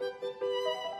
うん。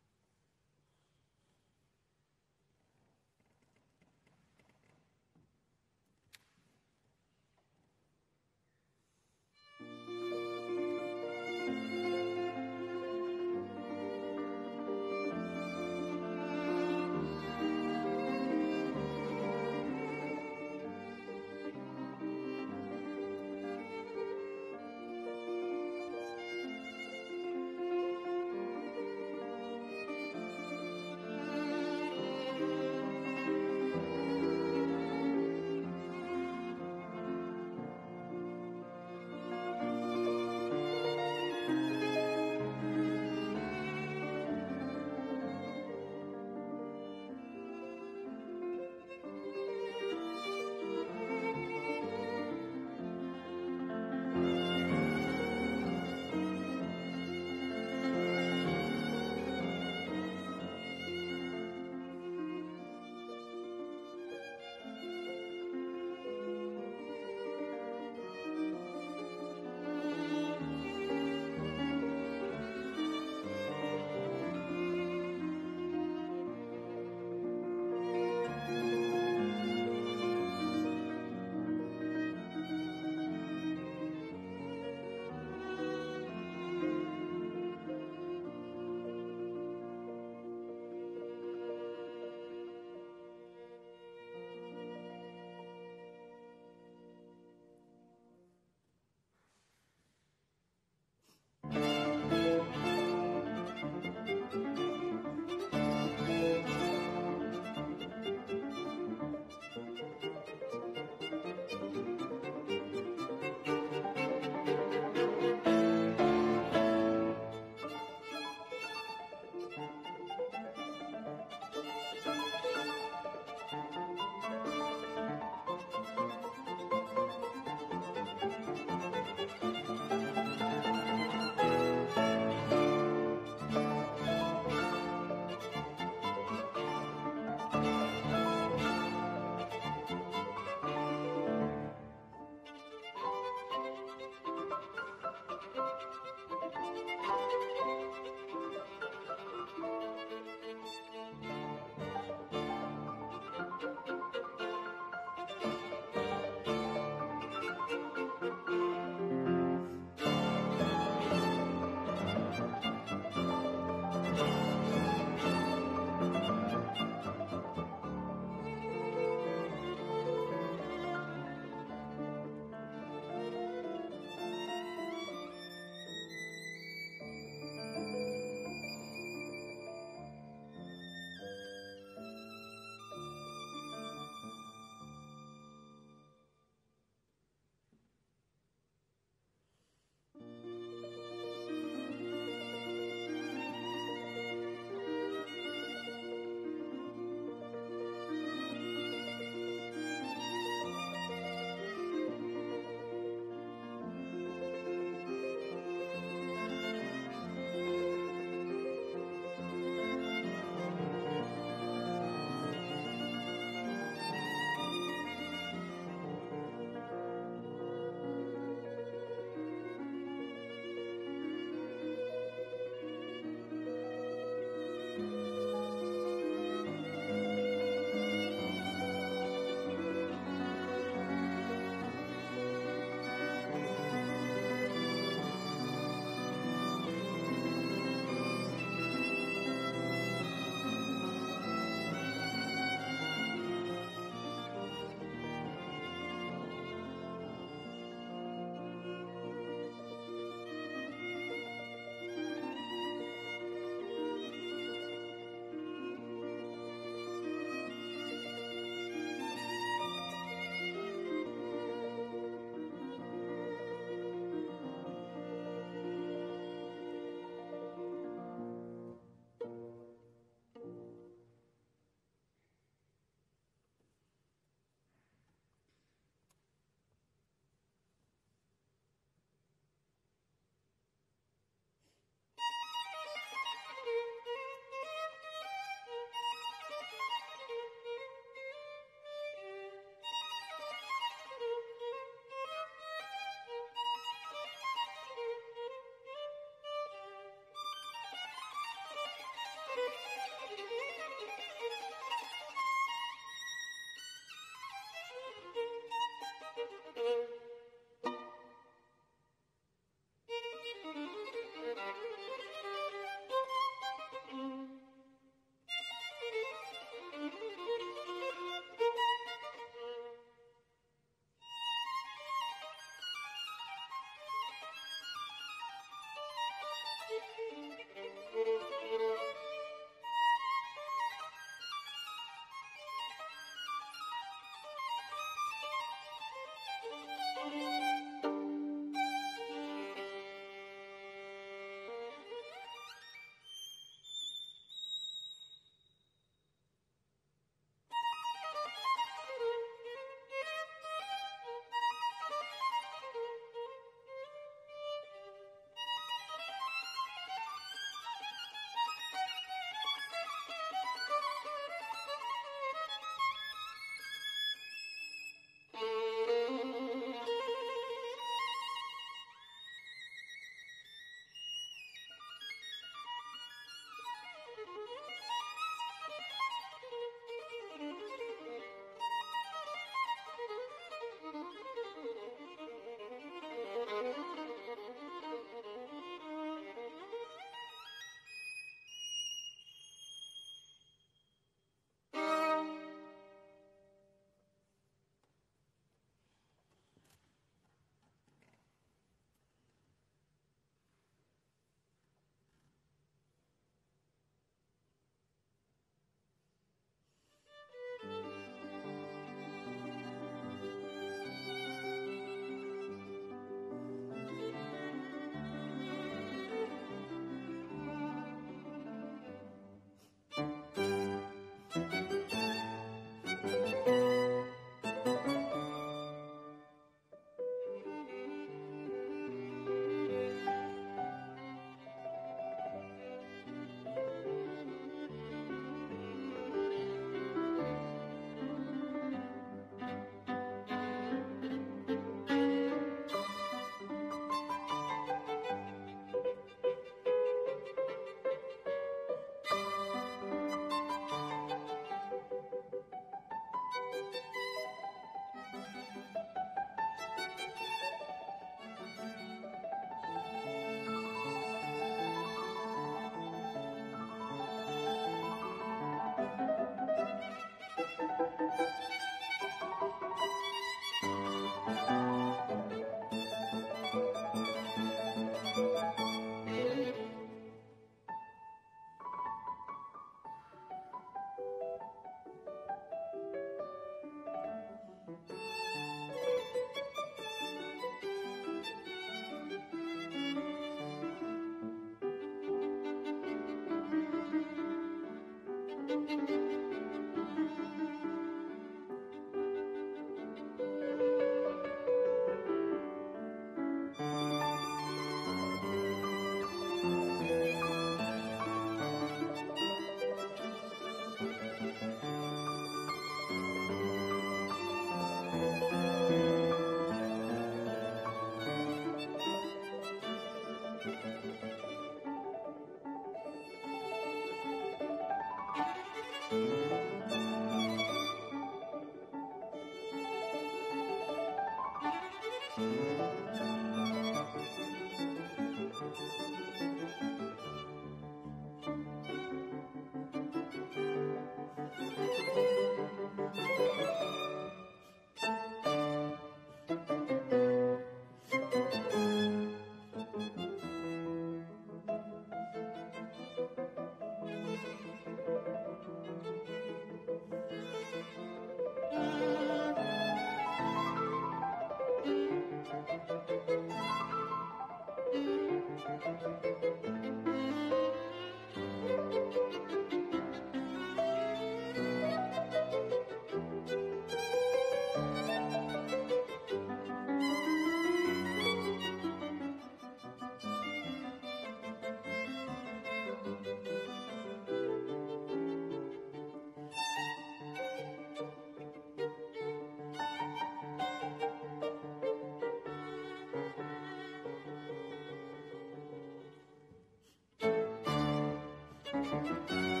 うん。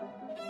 Música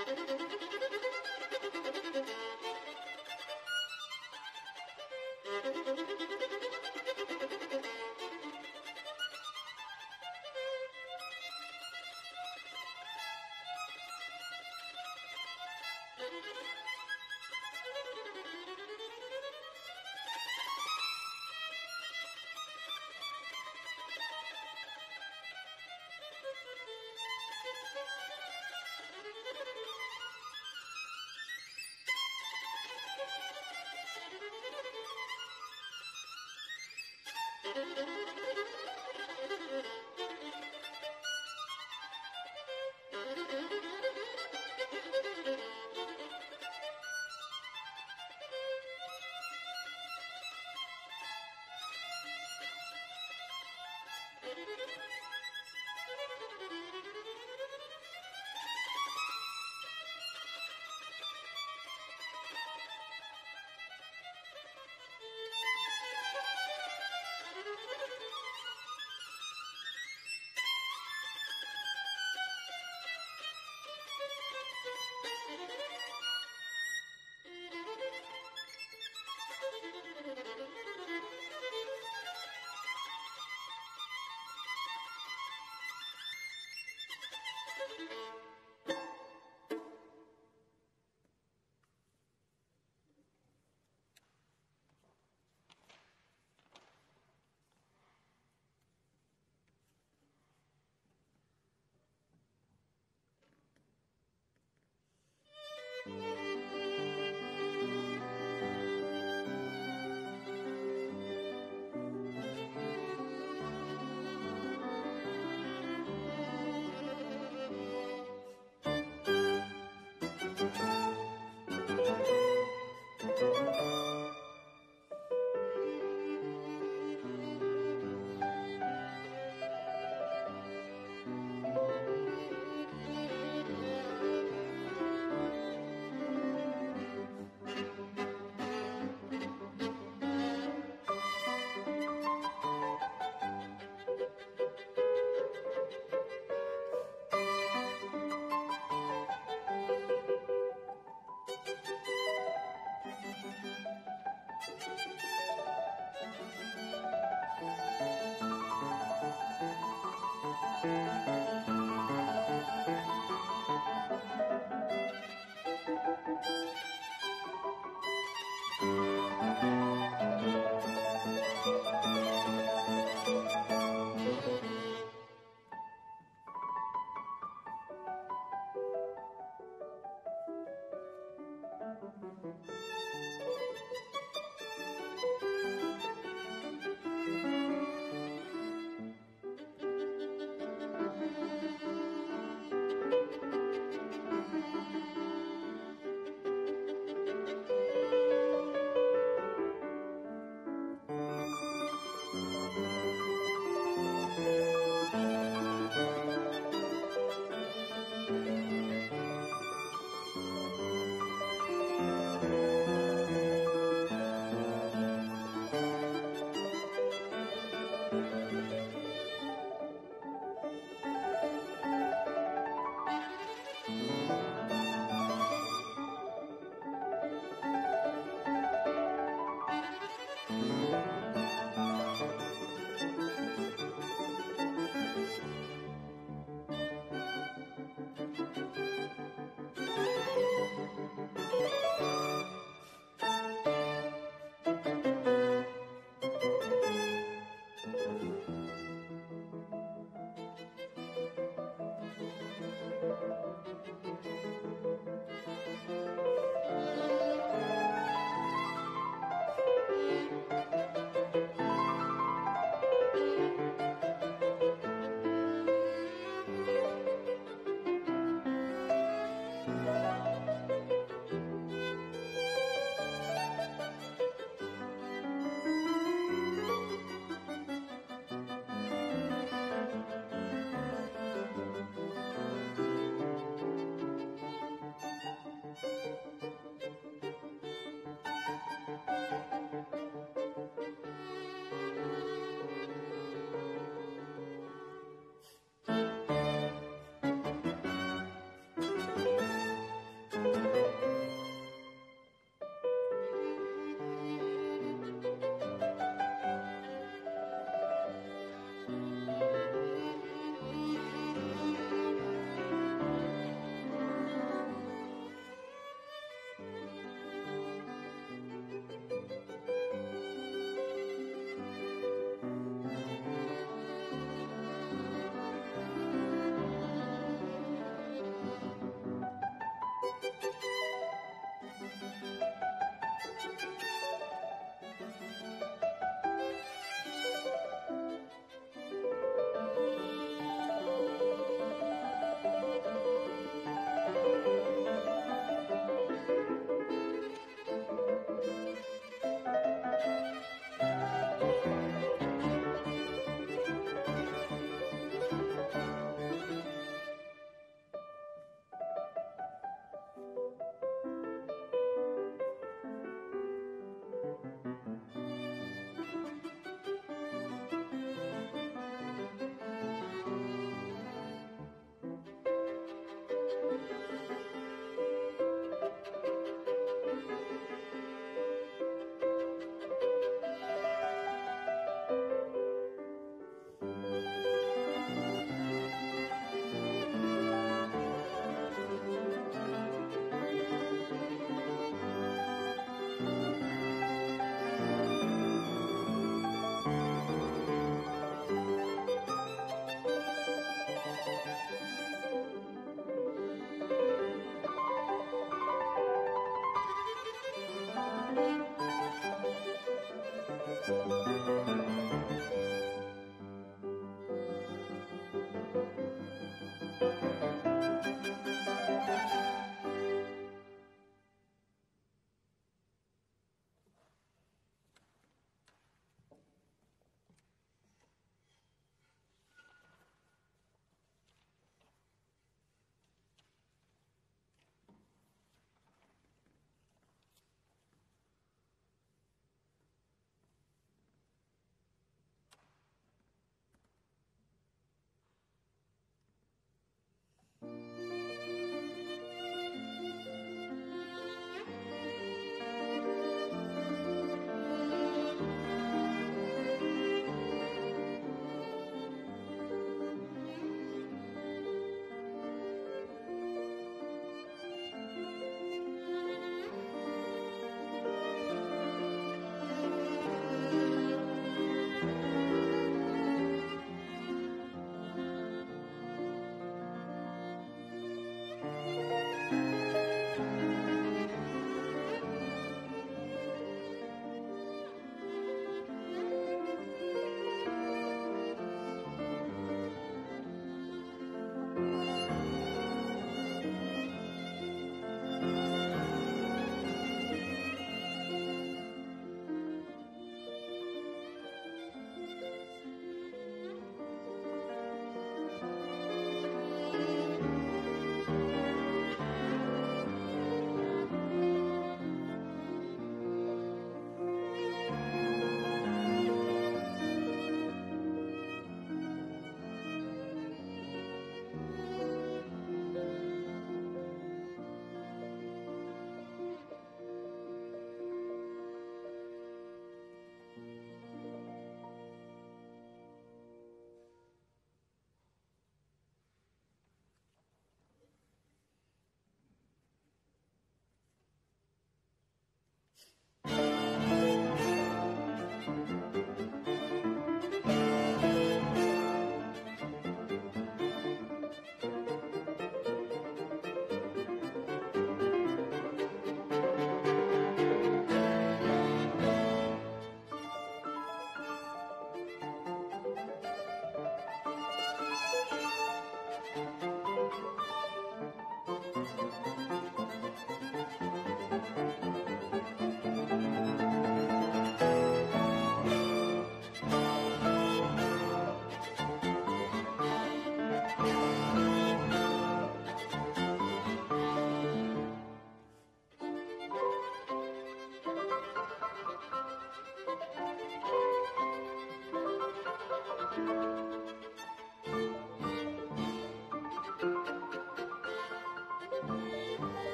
フフフフフ。Thank you.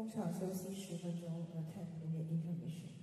中场休息十分钟。我们要 ten-minute intermission.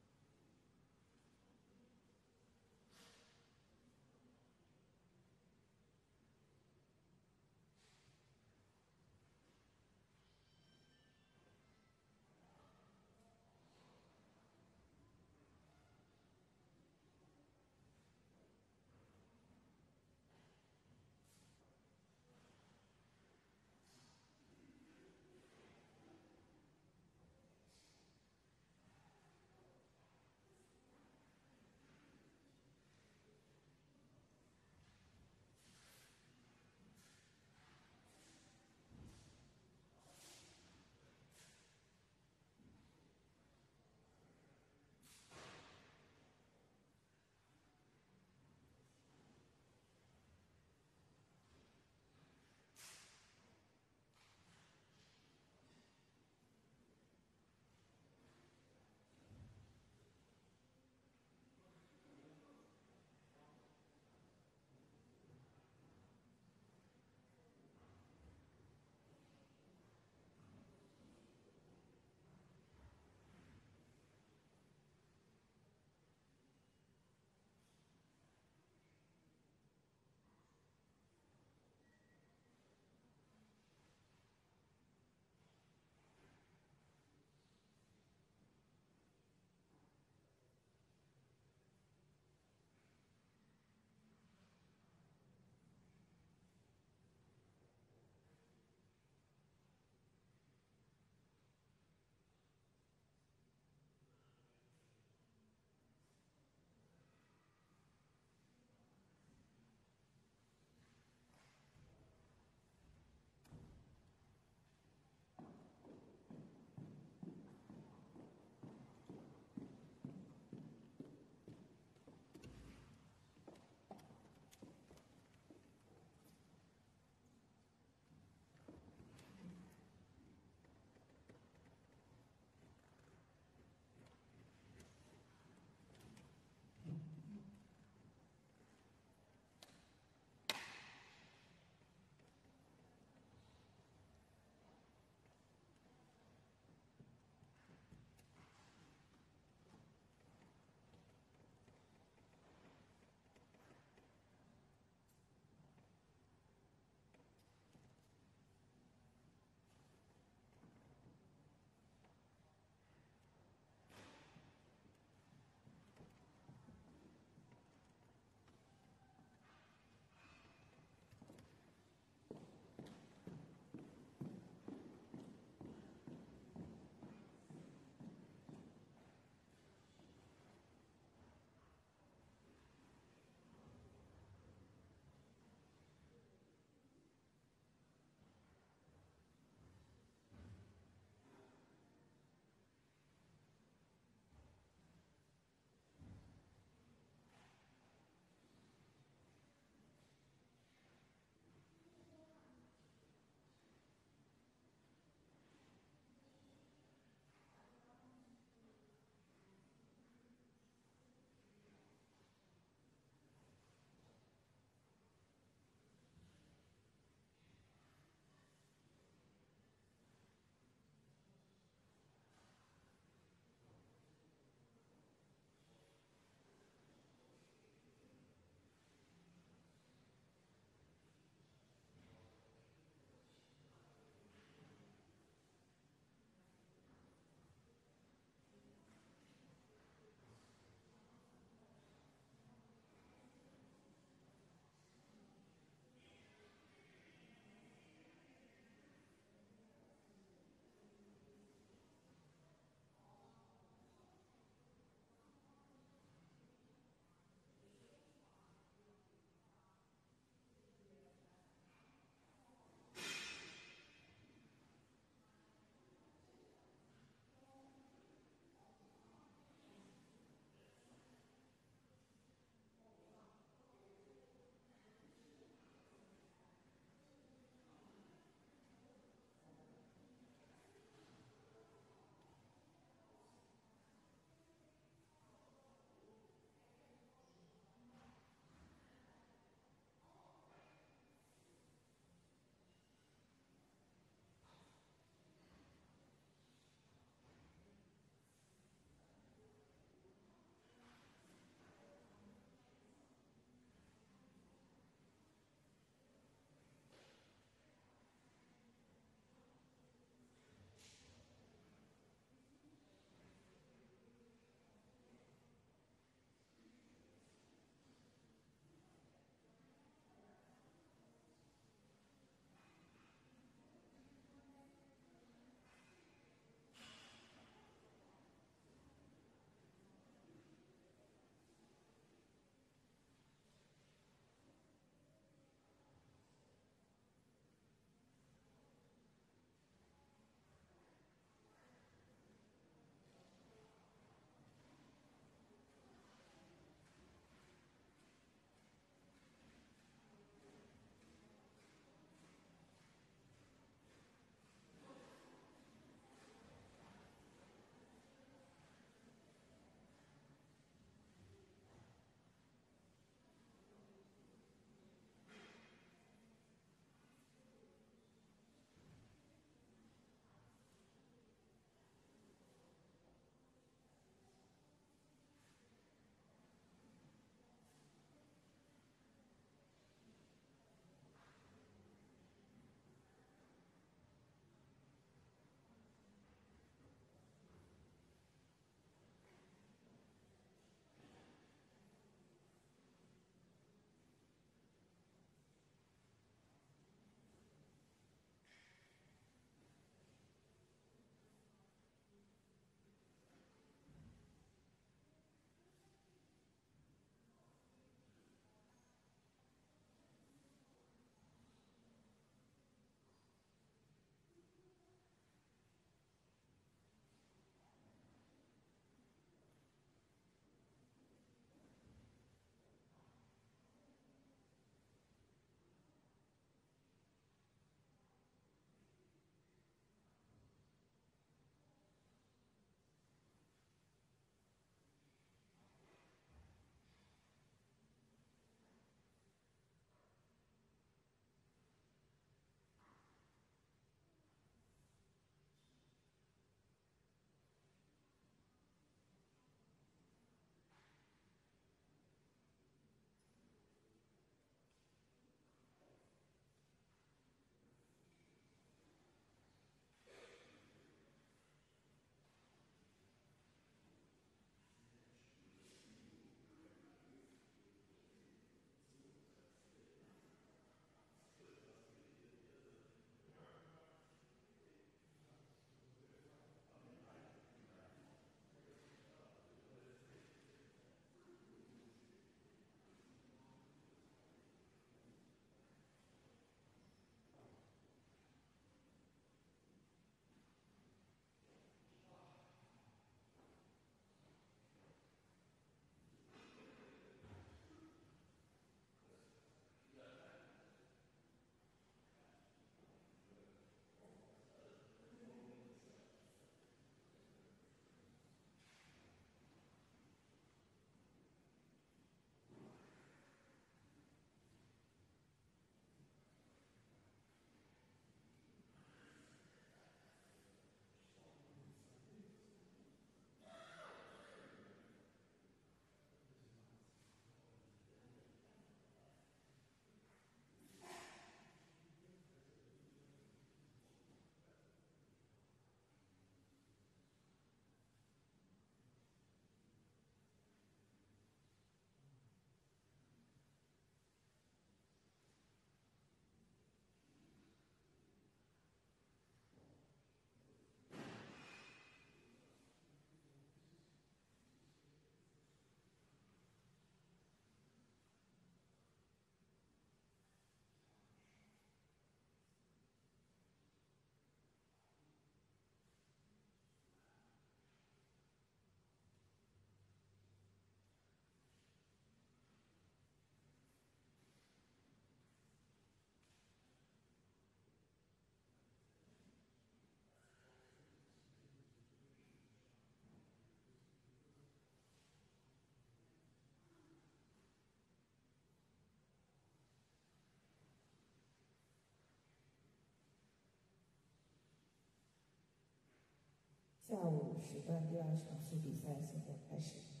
下午时段第二场次比赛现在开始。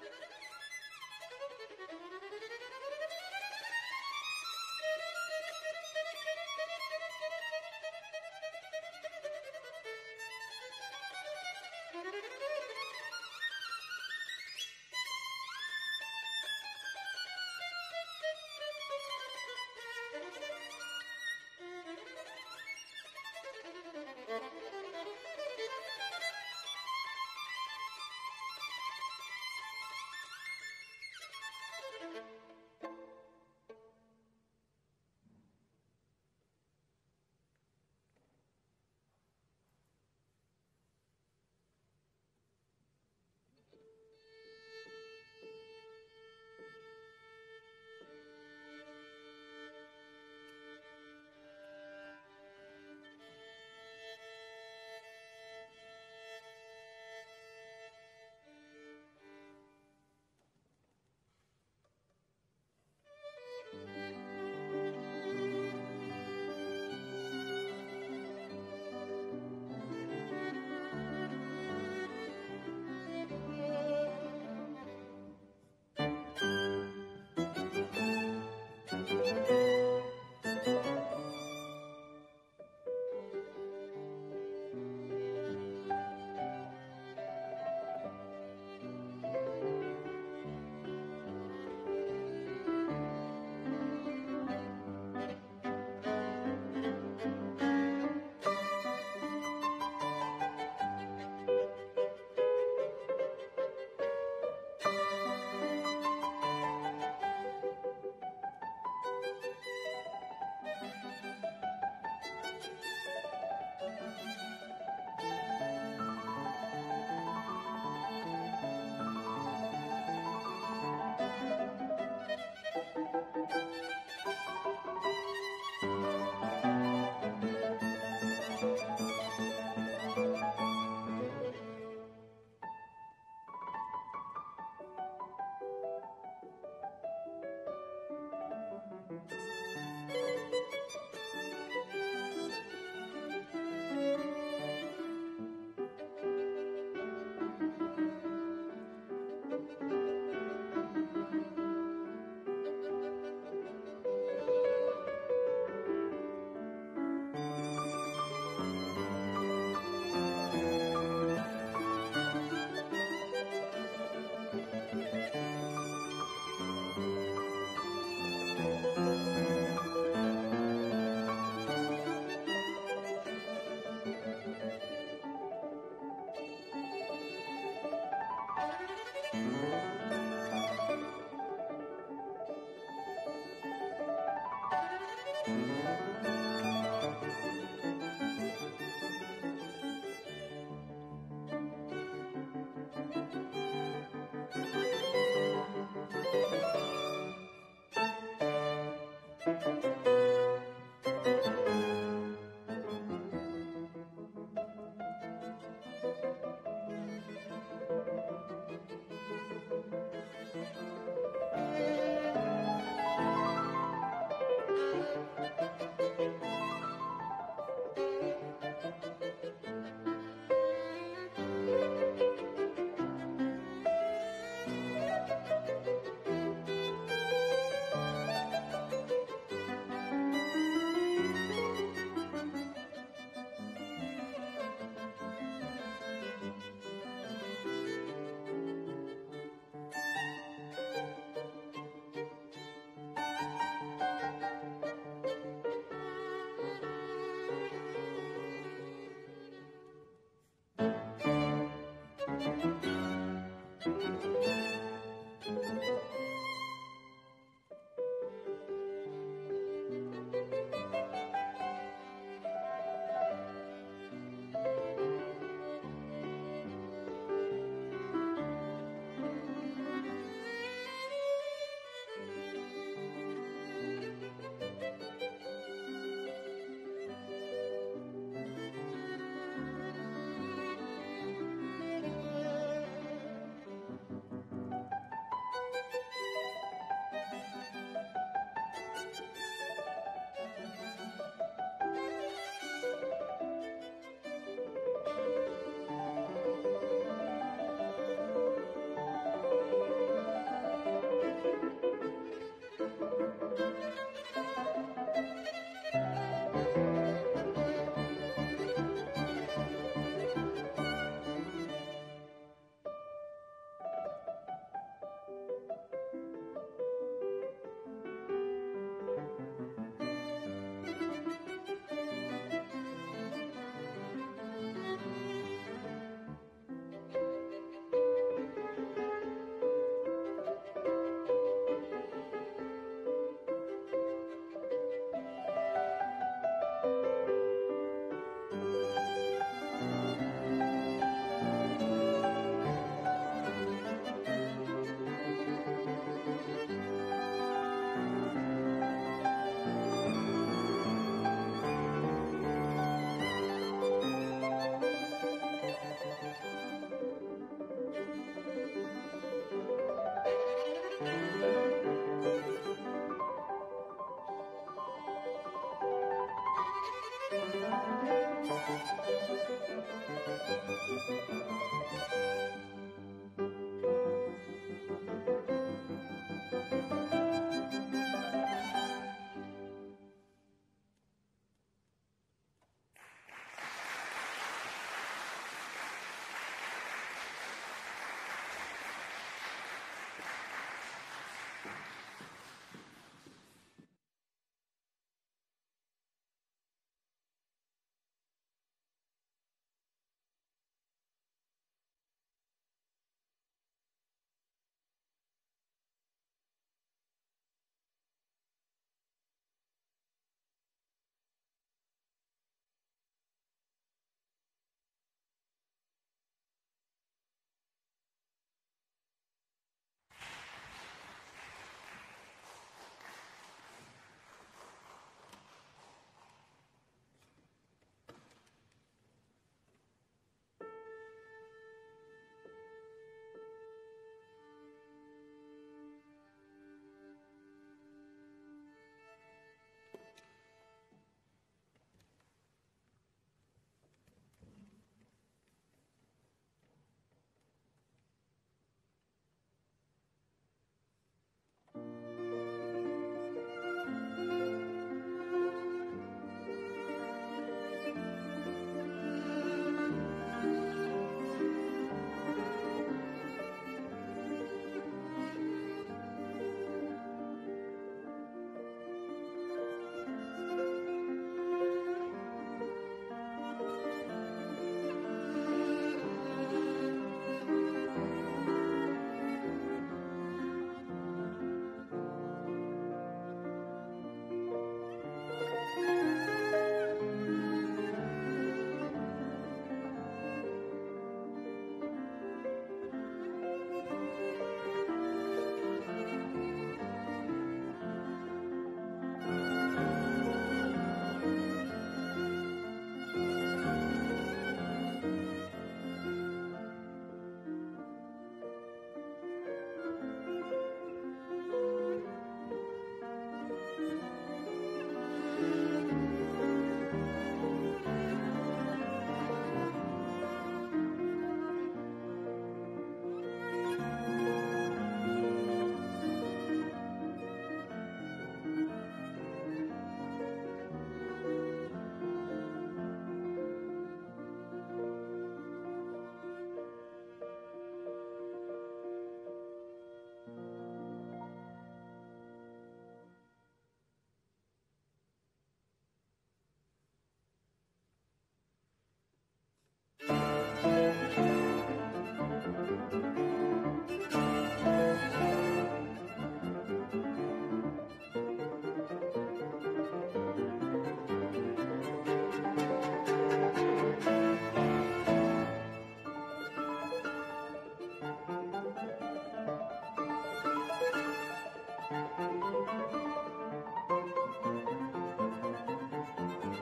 フフフフフ。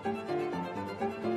うん。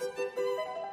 ピピ。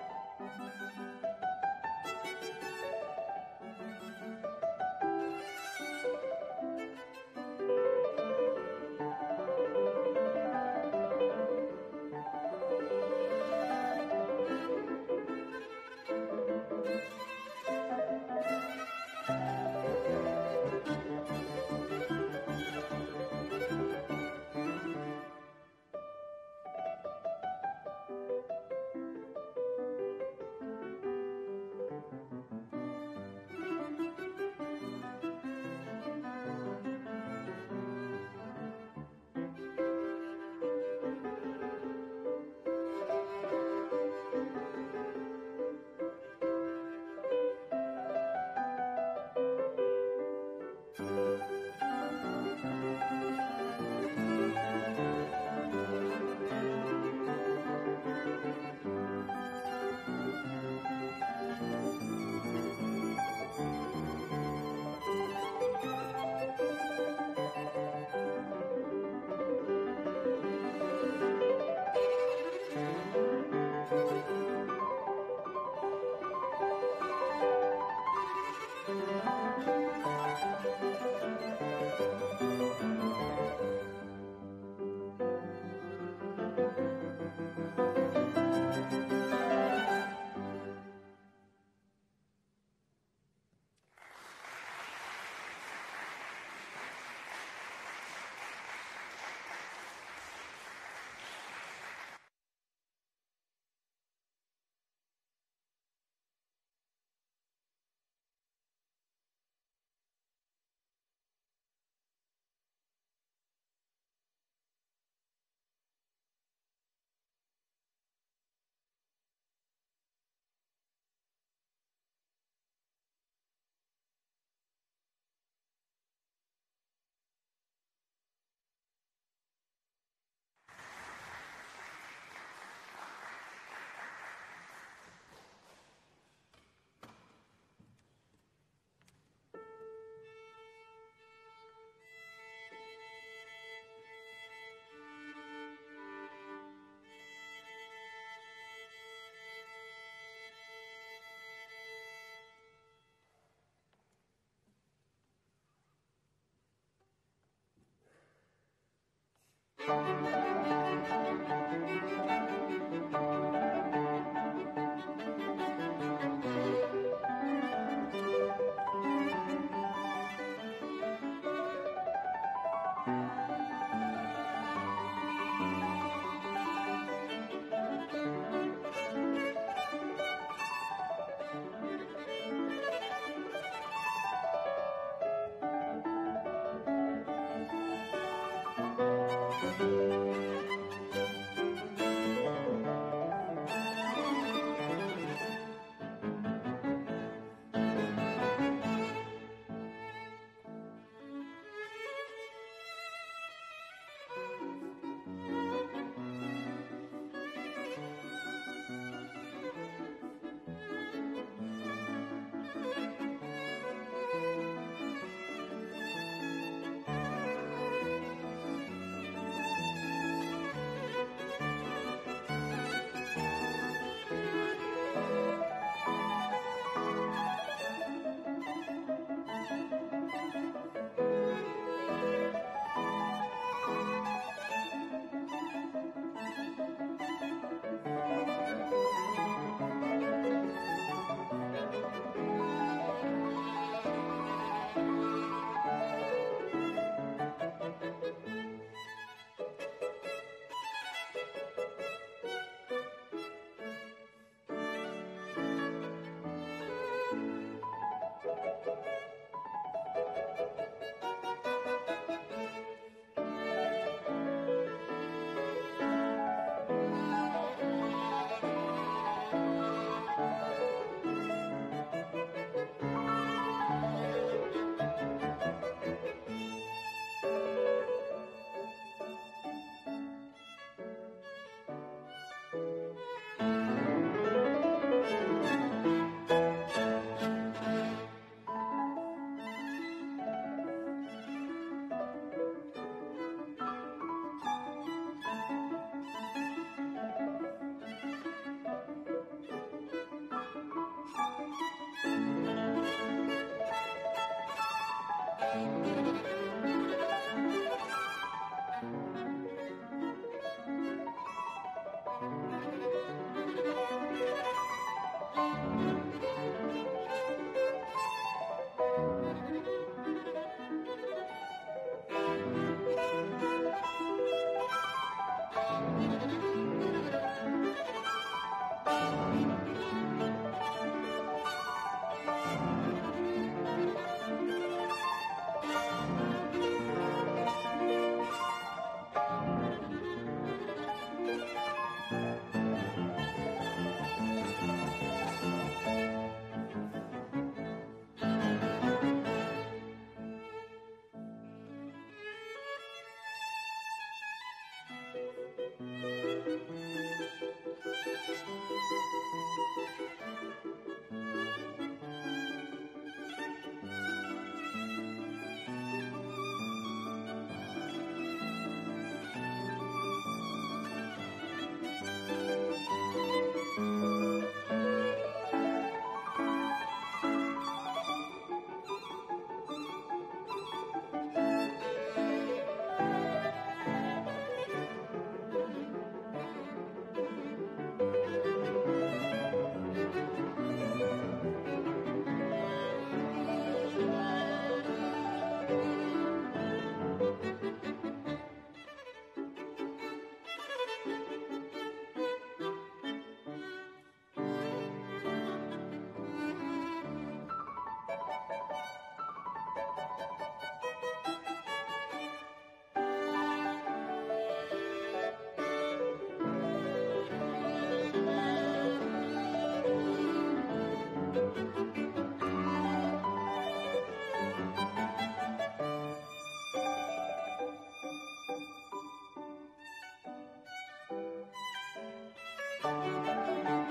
Música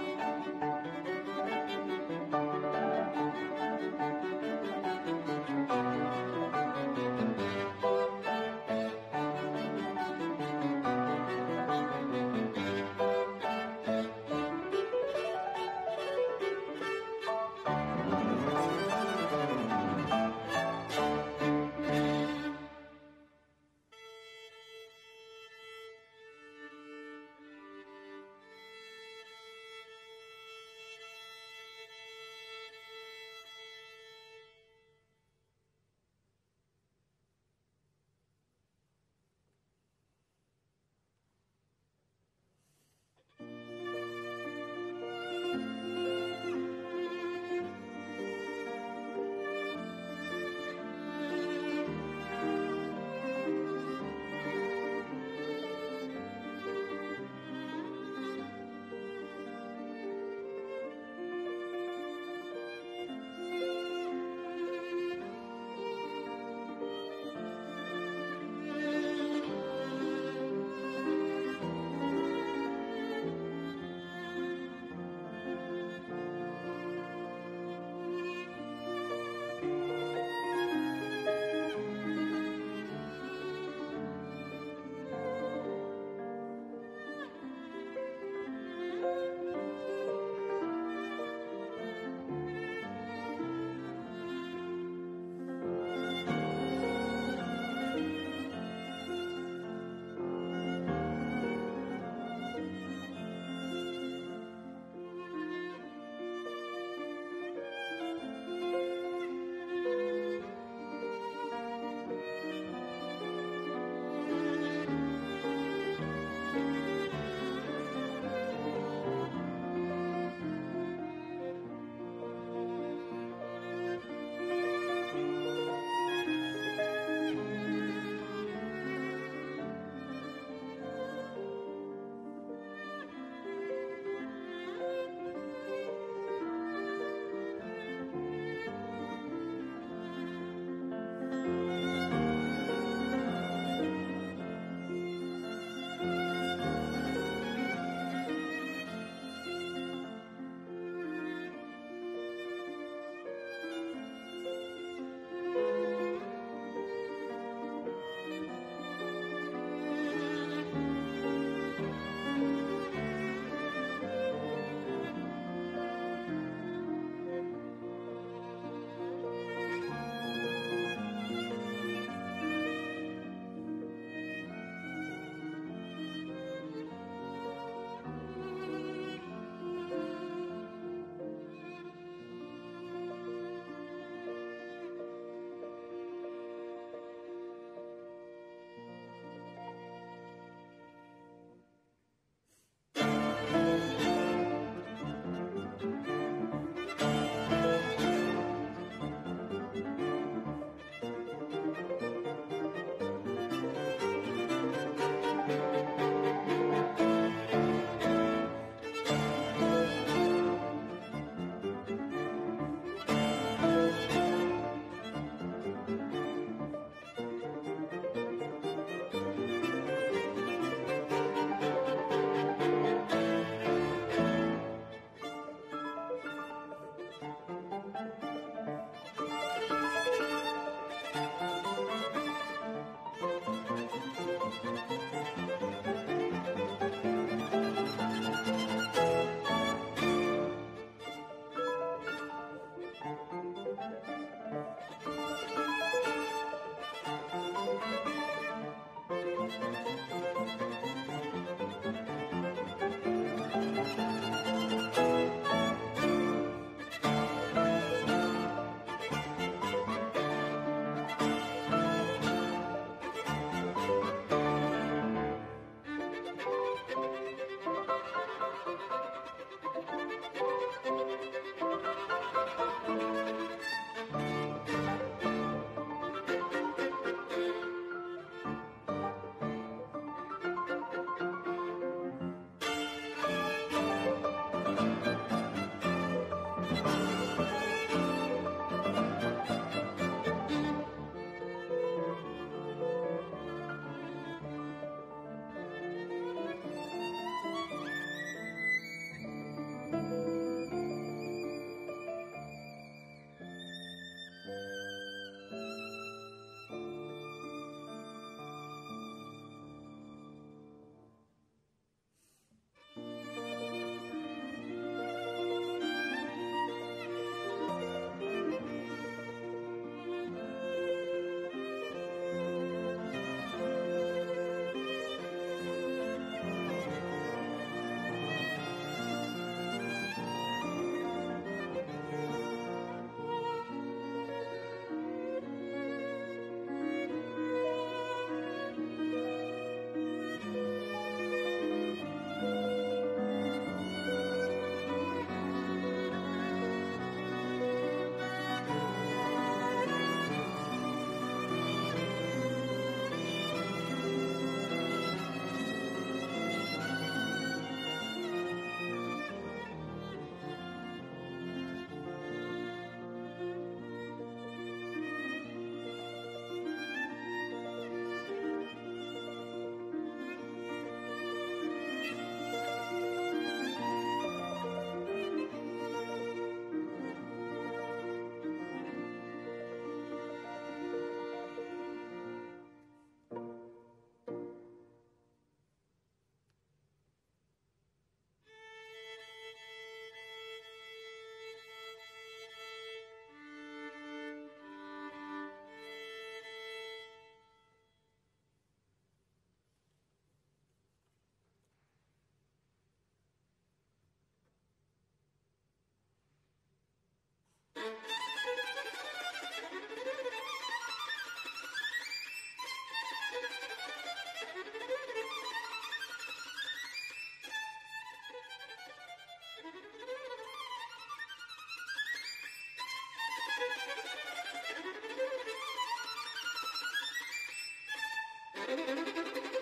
Thank you.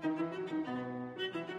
なるほど。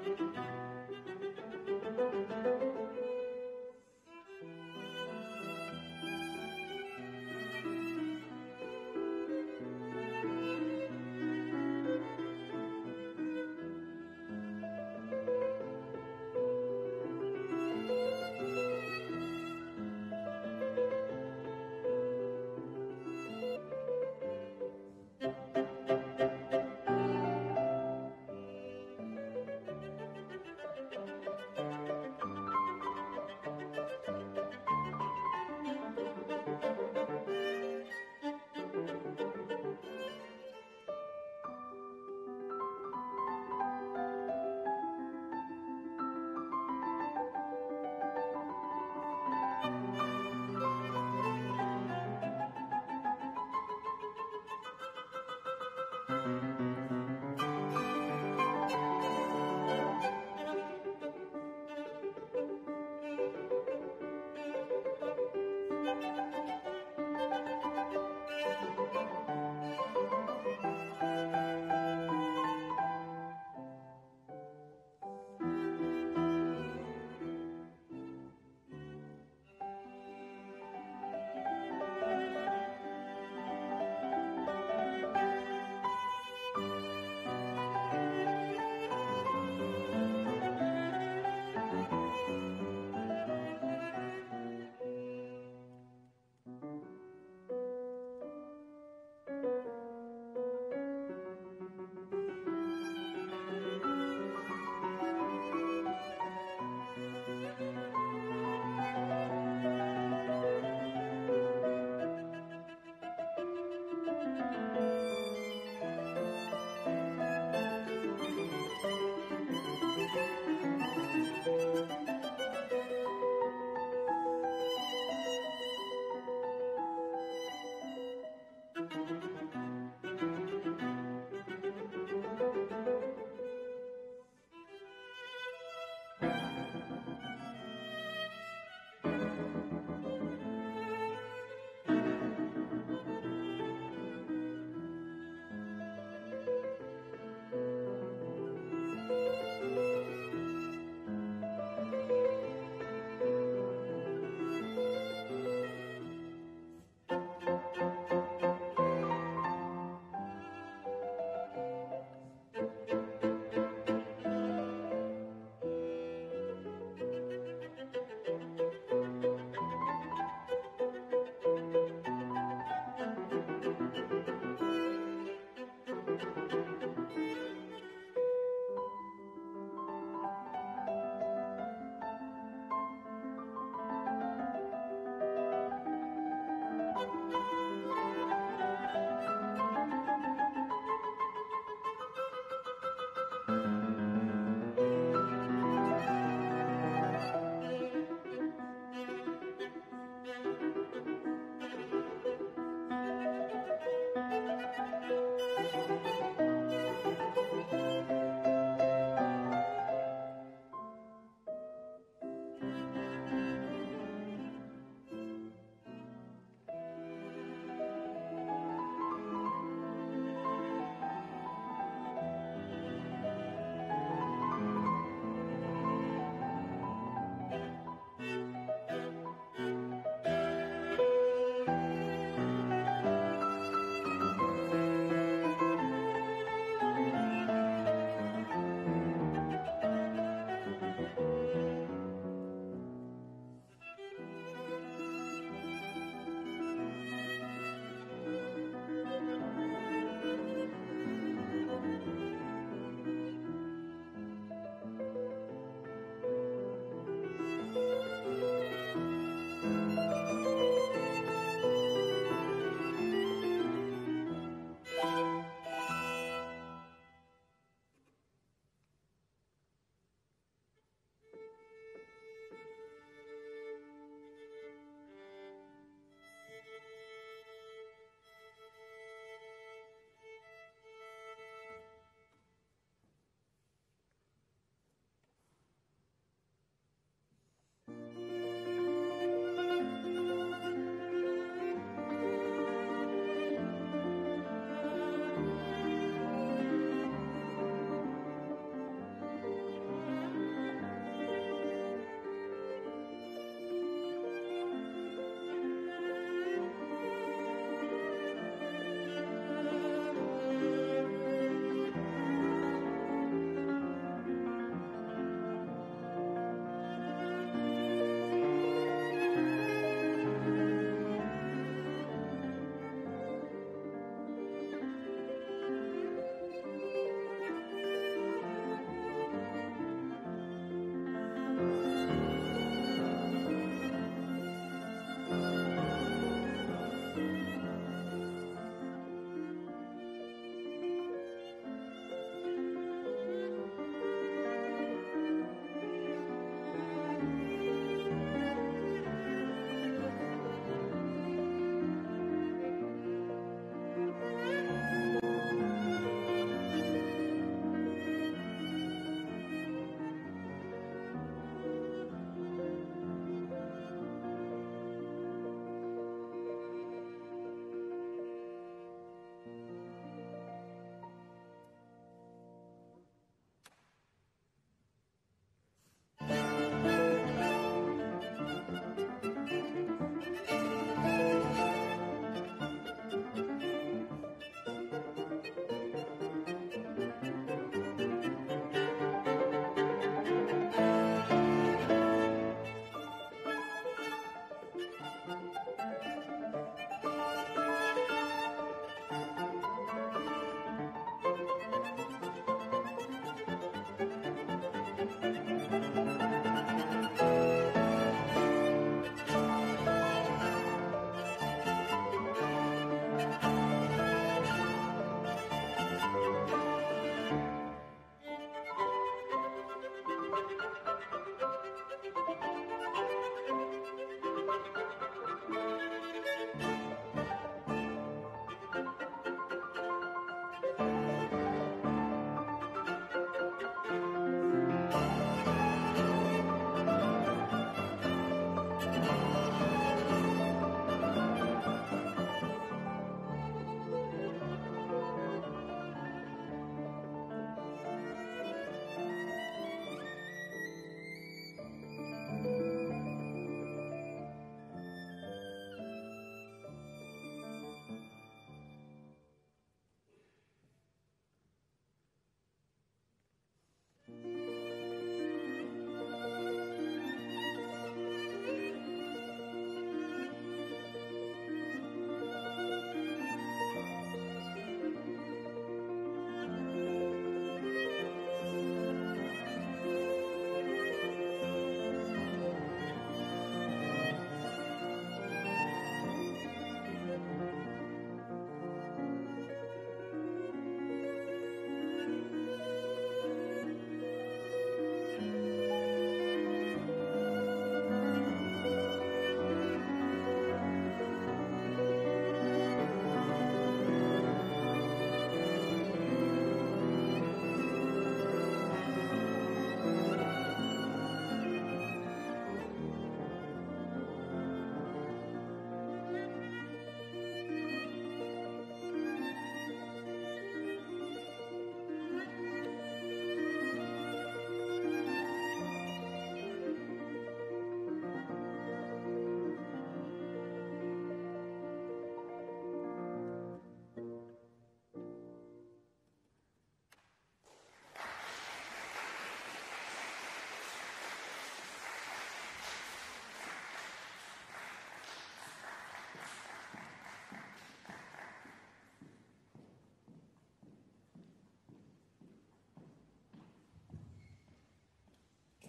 うん。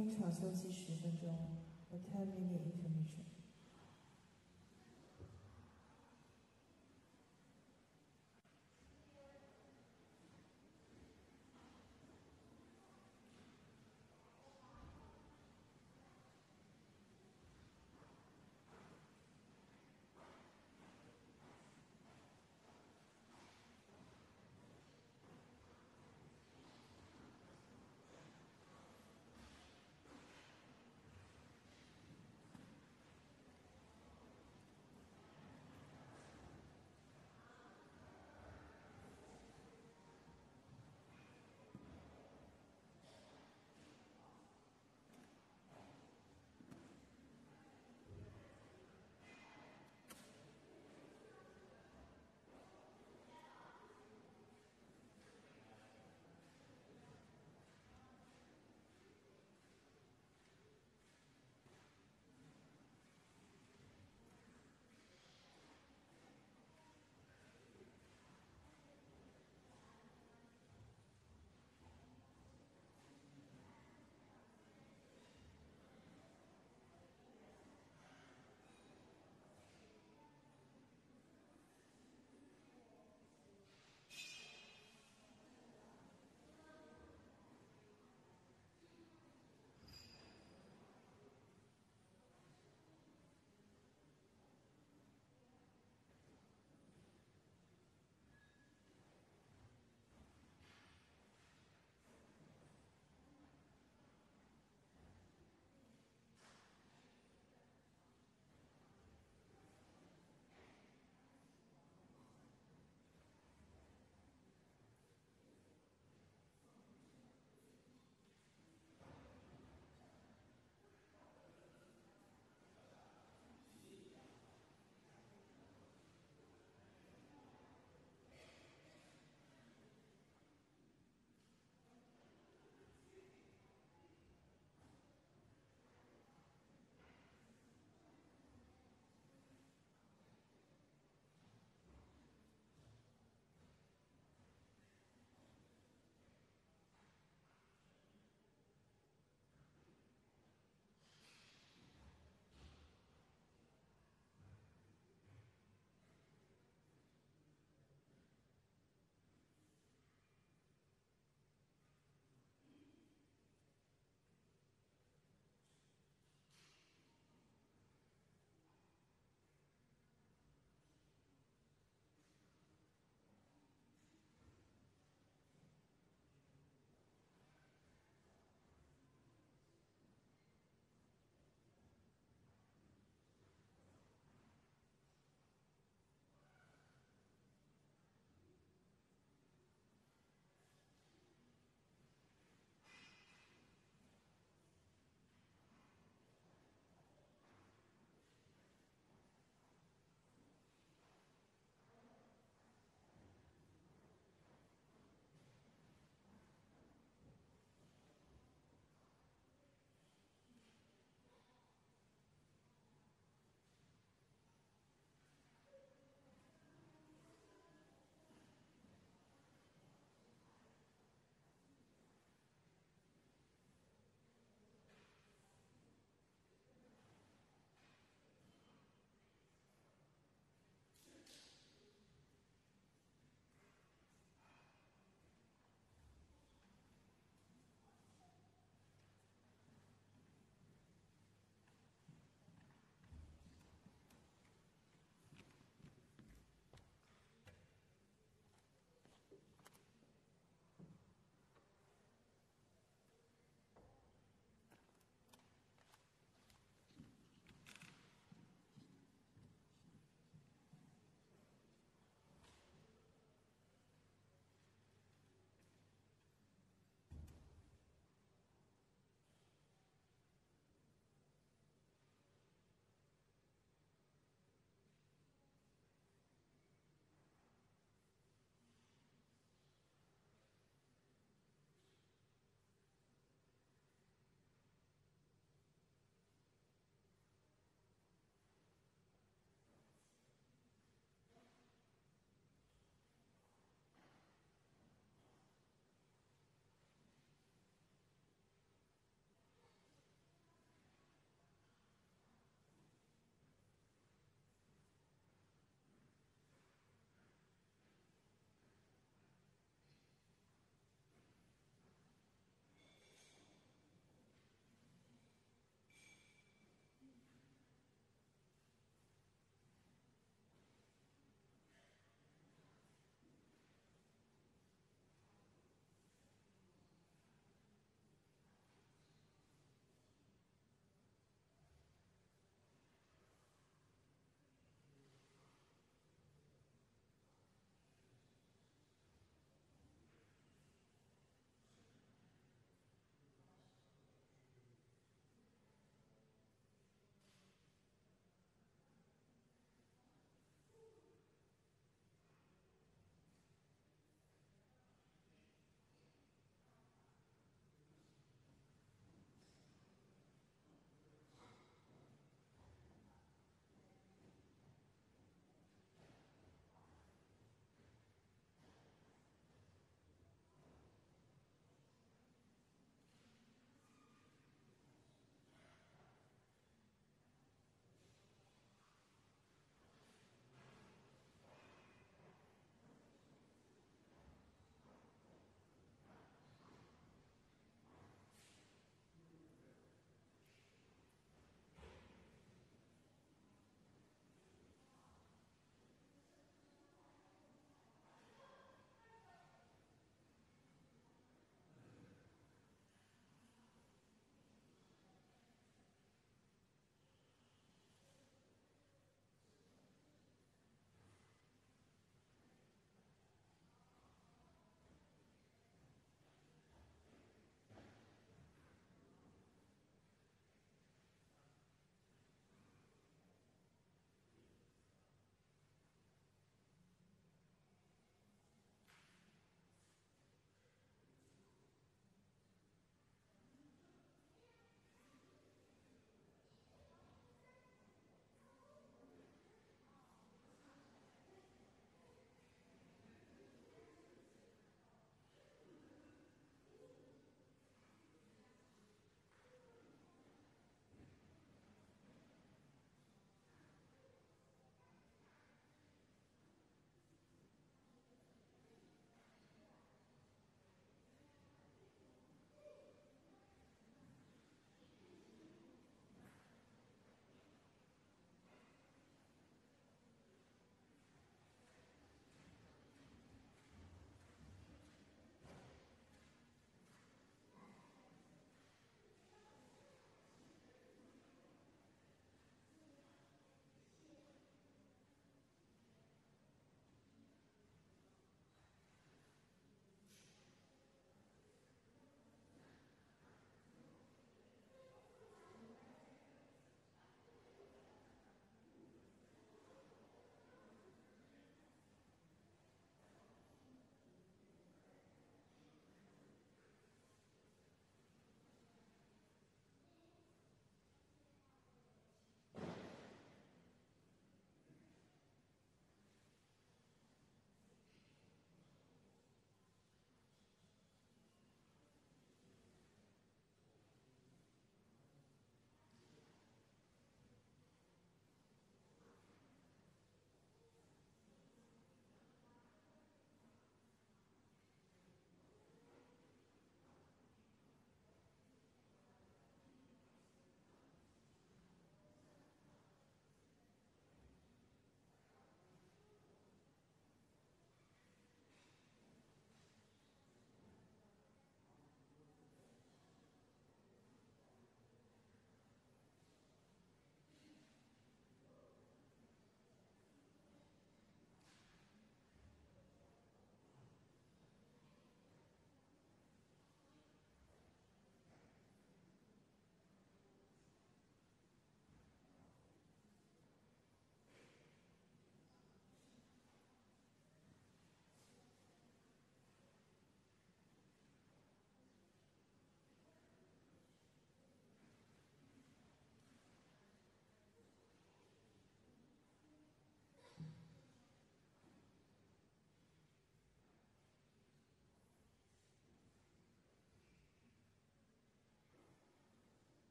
中场休息十分钟，a ten minute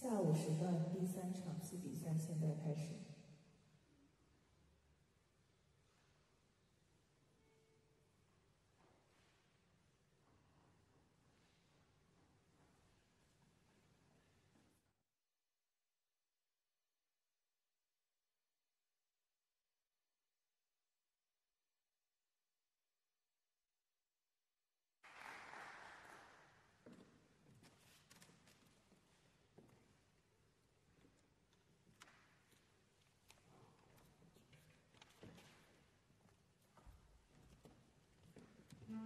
下午时段第三场次比赛现在开始。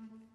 mhm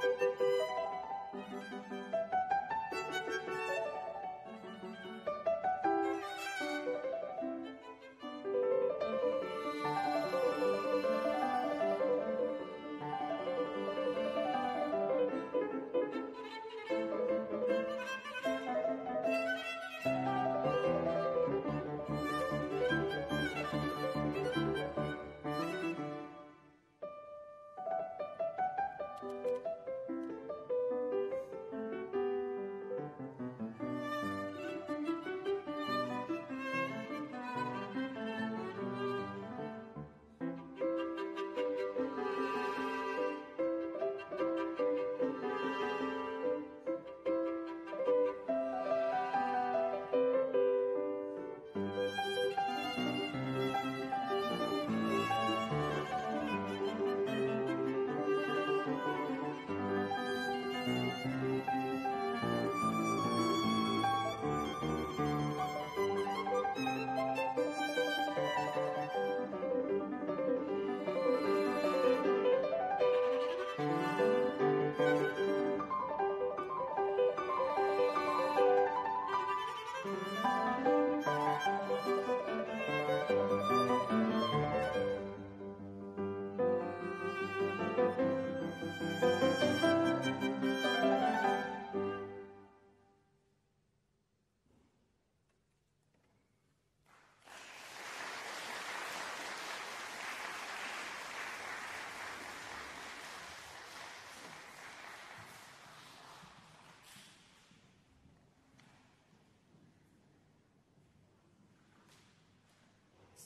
うん。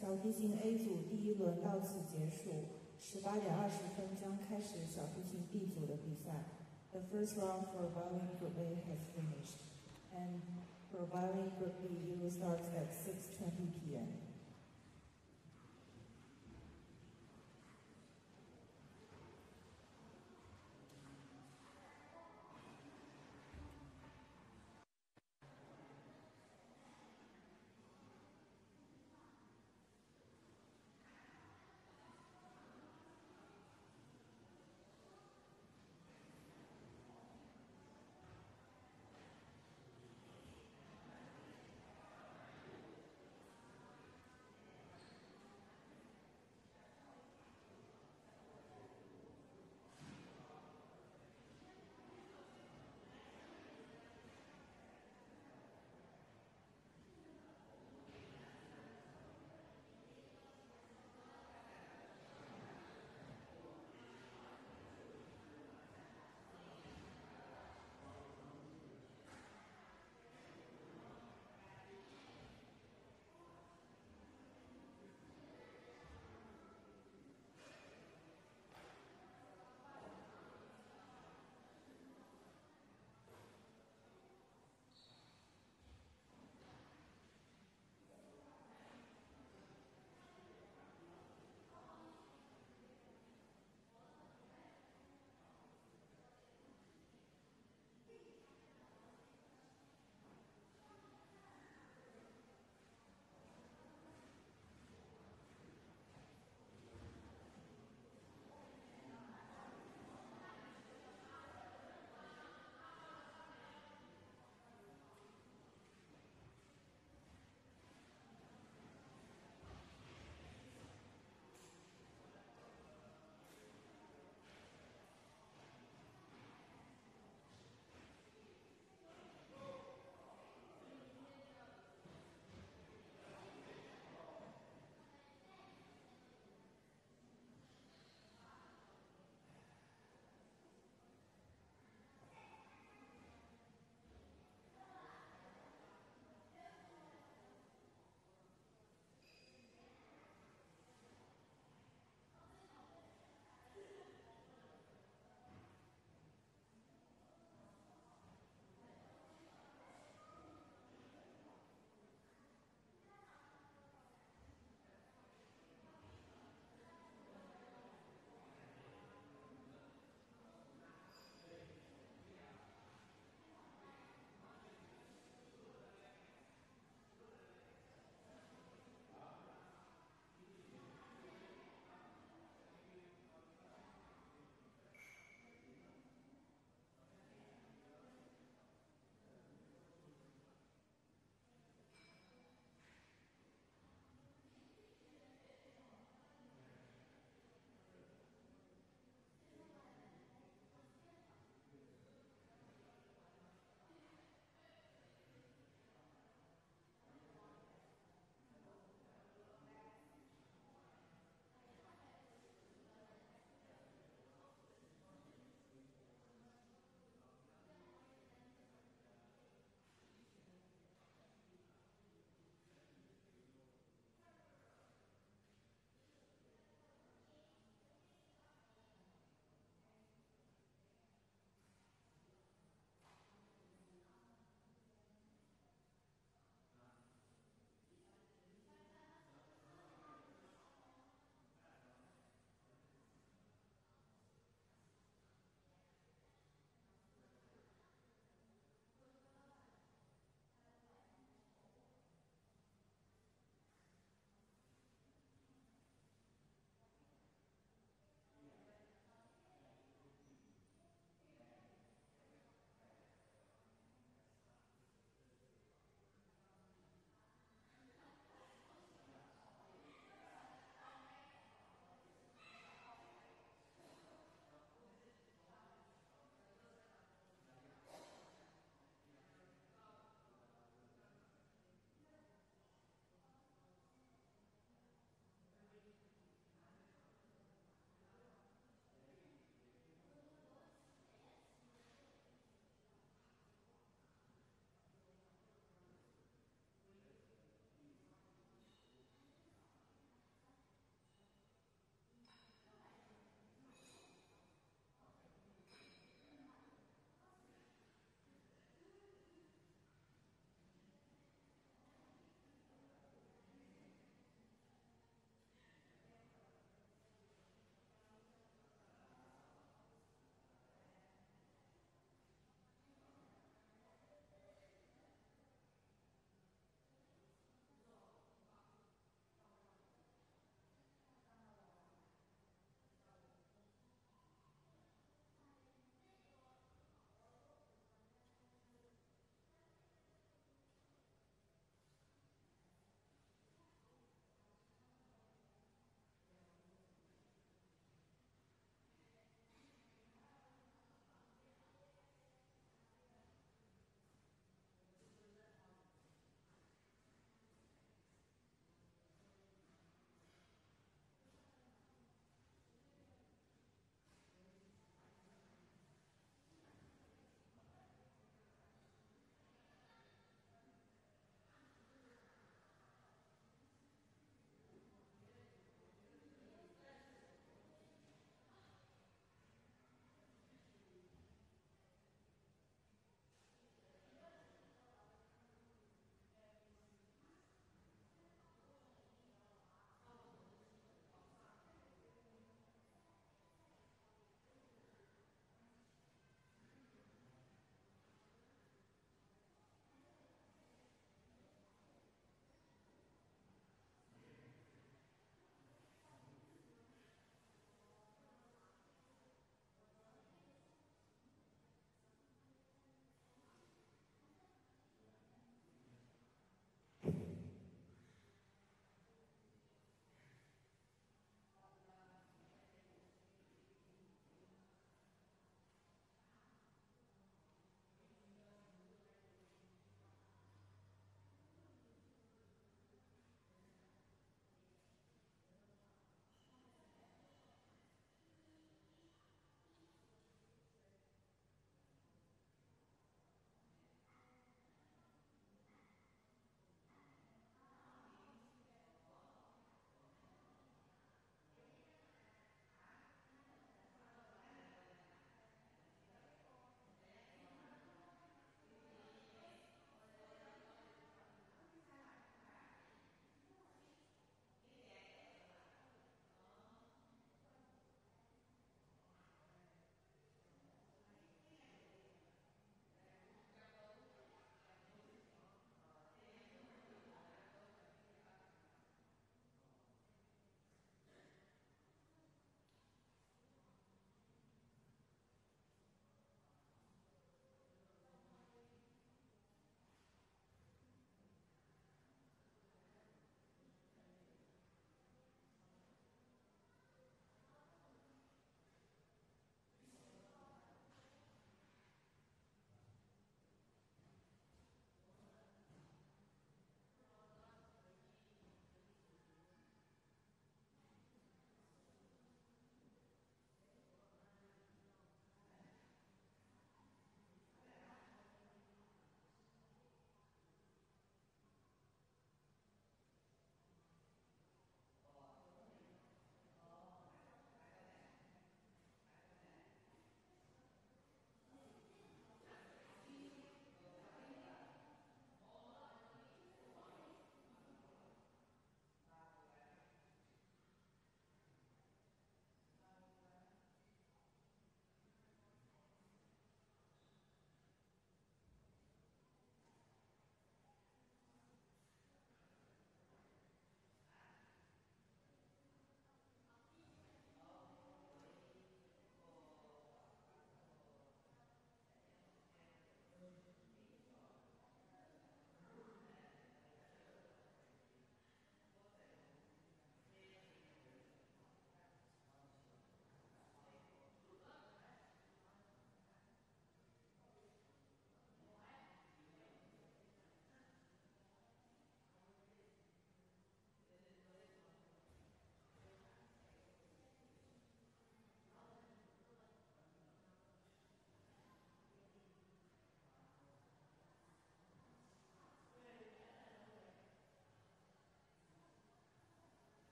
小提琴 A 组第一轮到此结束，十八点二十分将开始小提琴 B 组的比赛。The first round for violin group A has finished, and for violin group B, it will start at 6:20 p.m.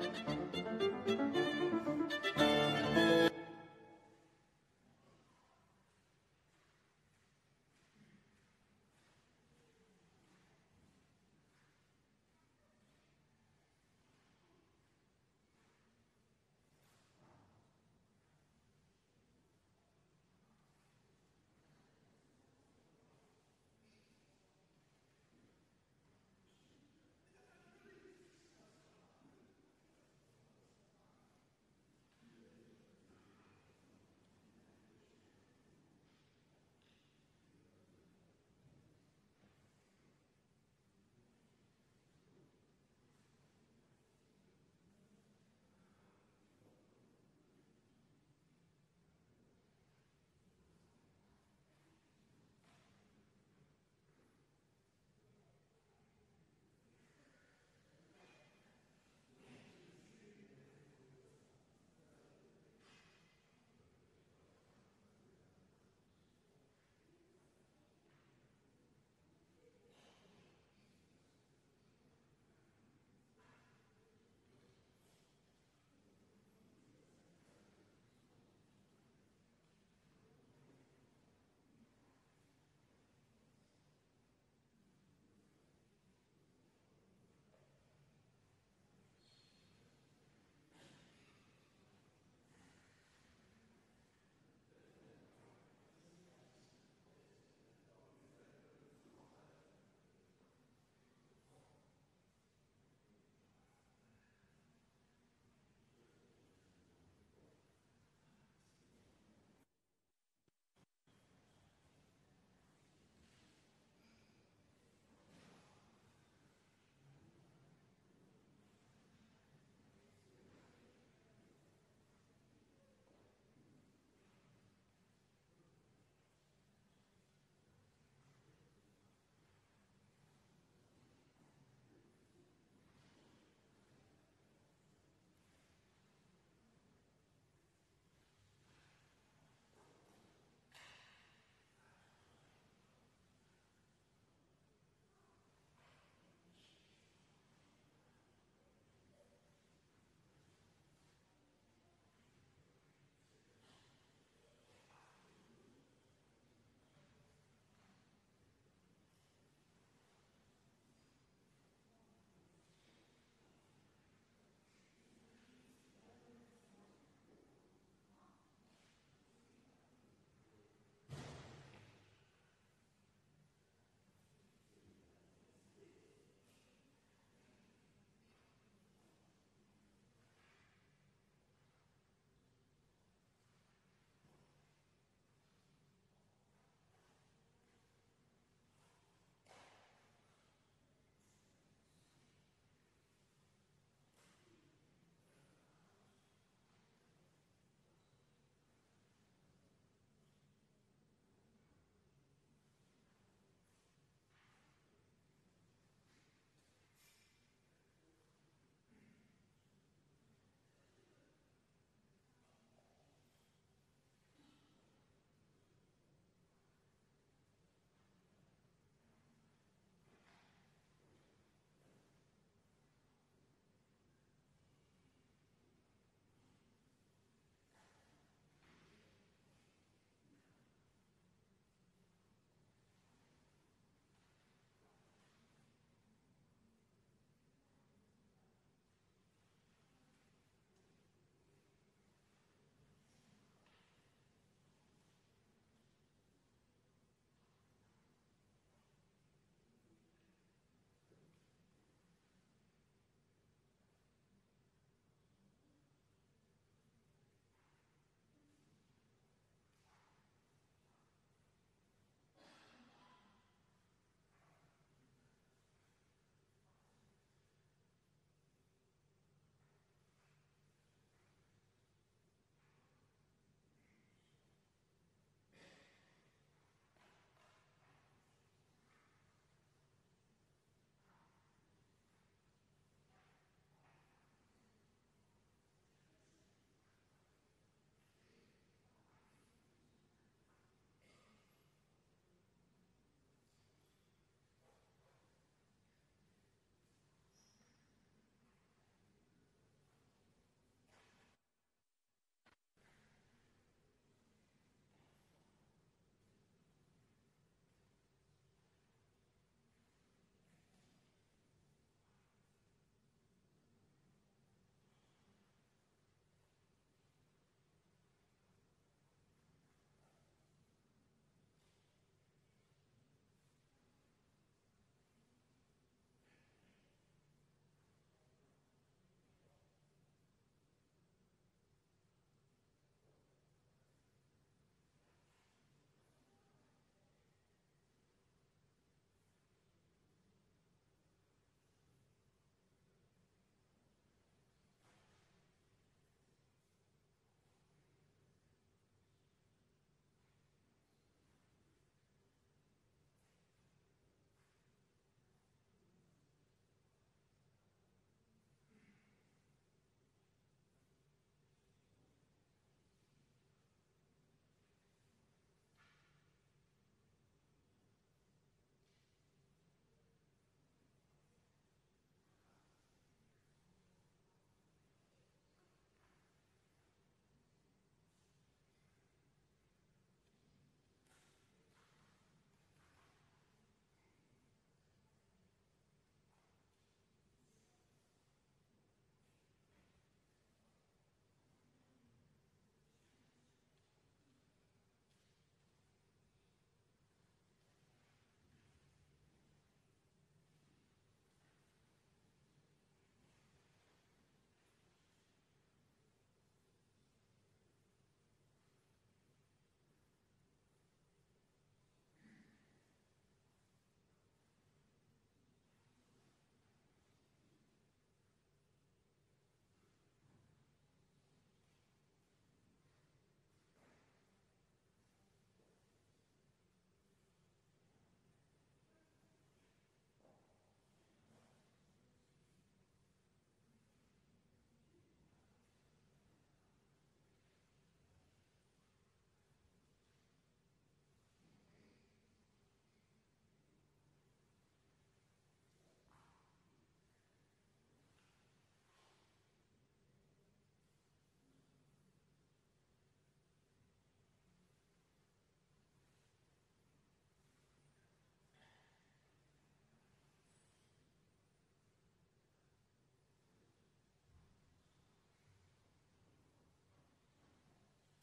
フフフ。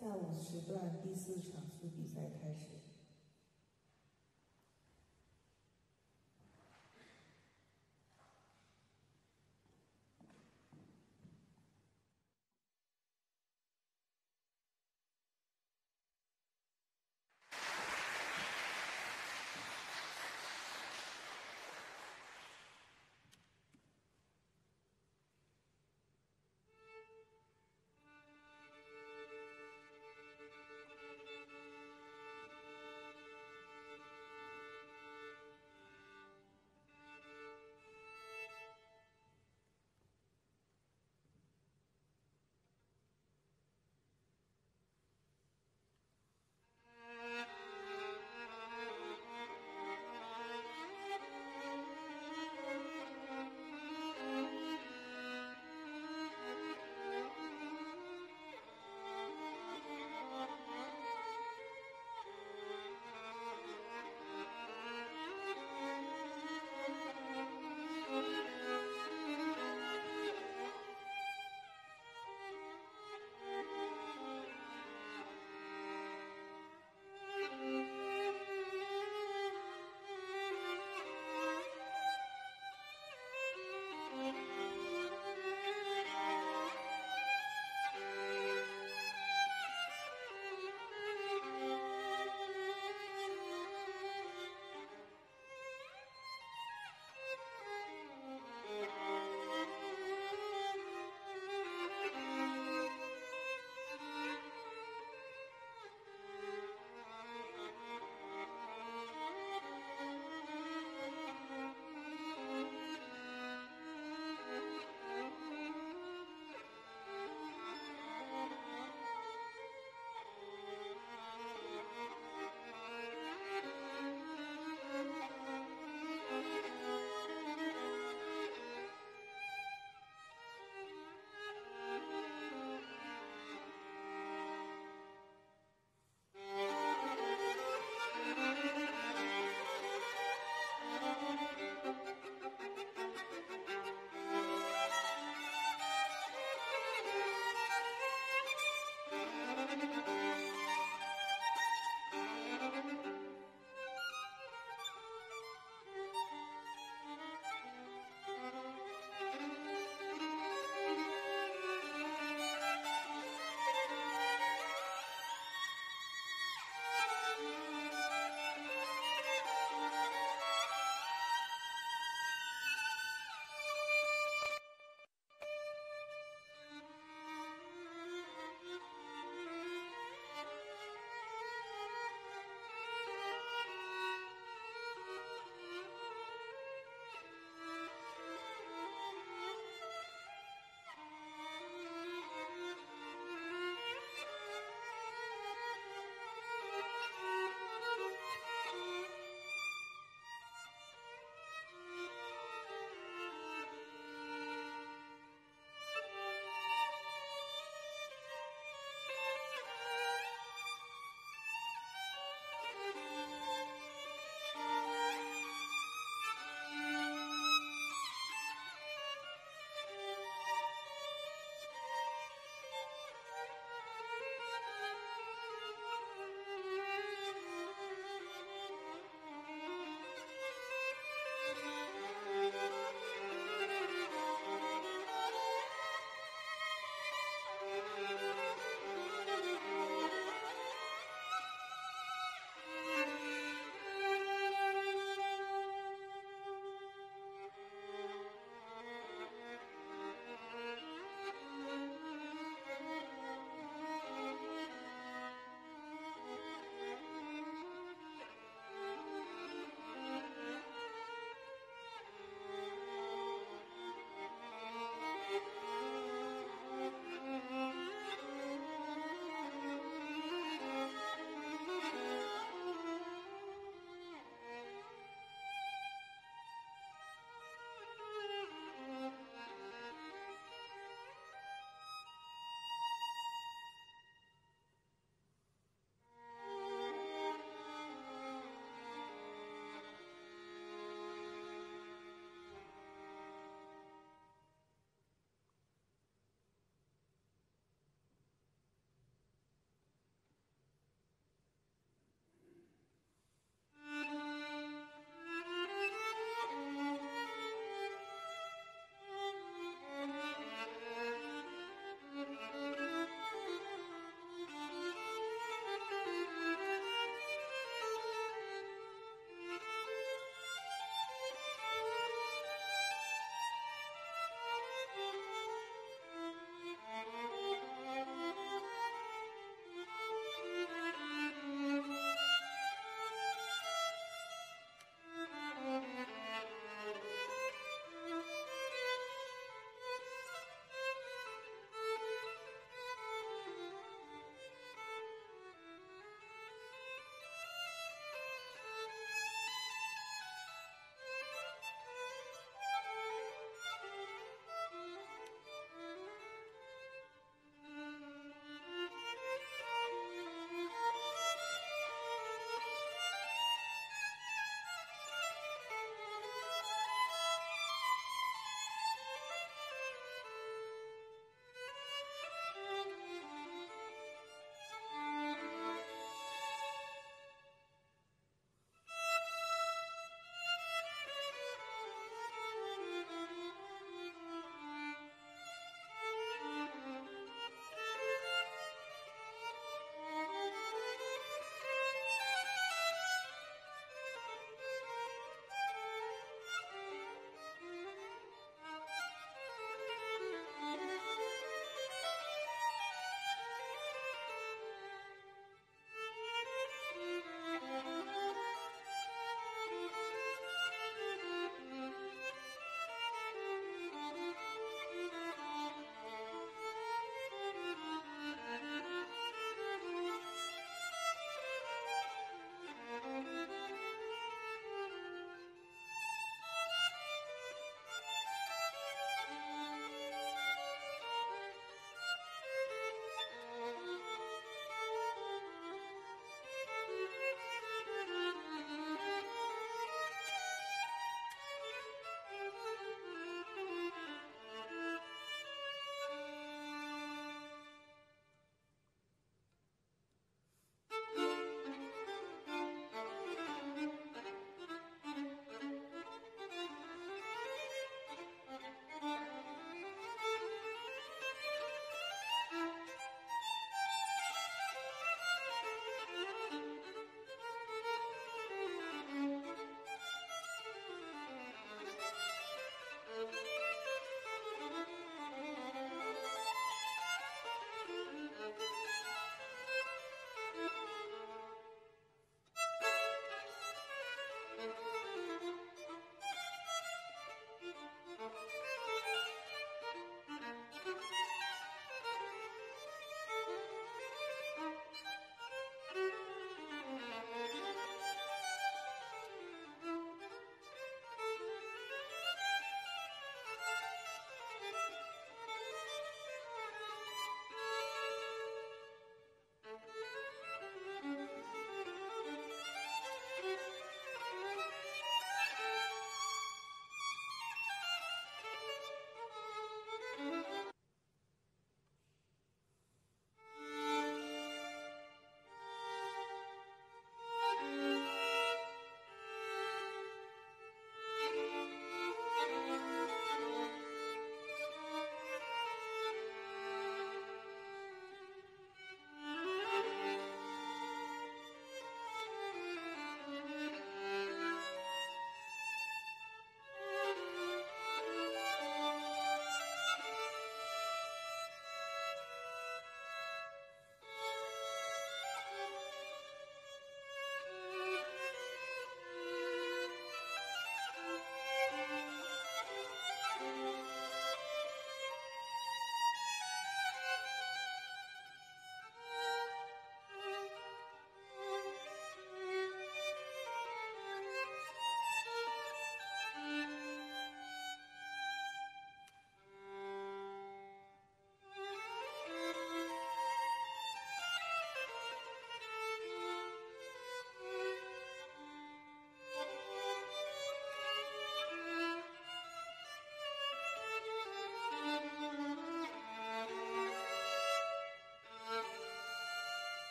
下午时段第四场次比赛开始。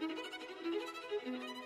thank you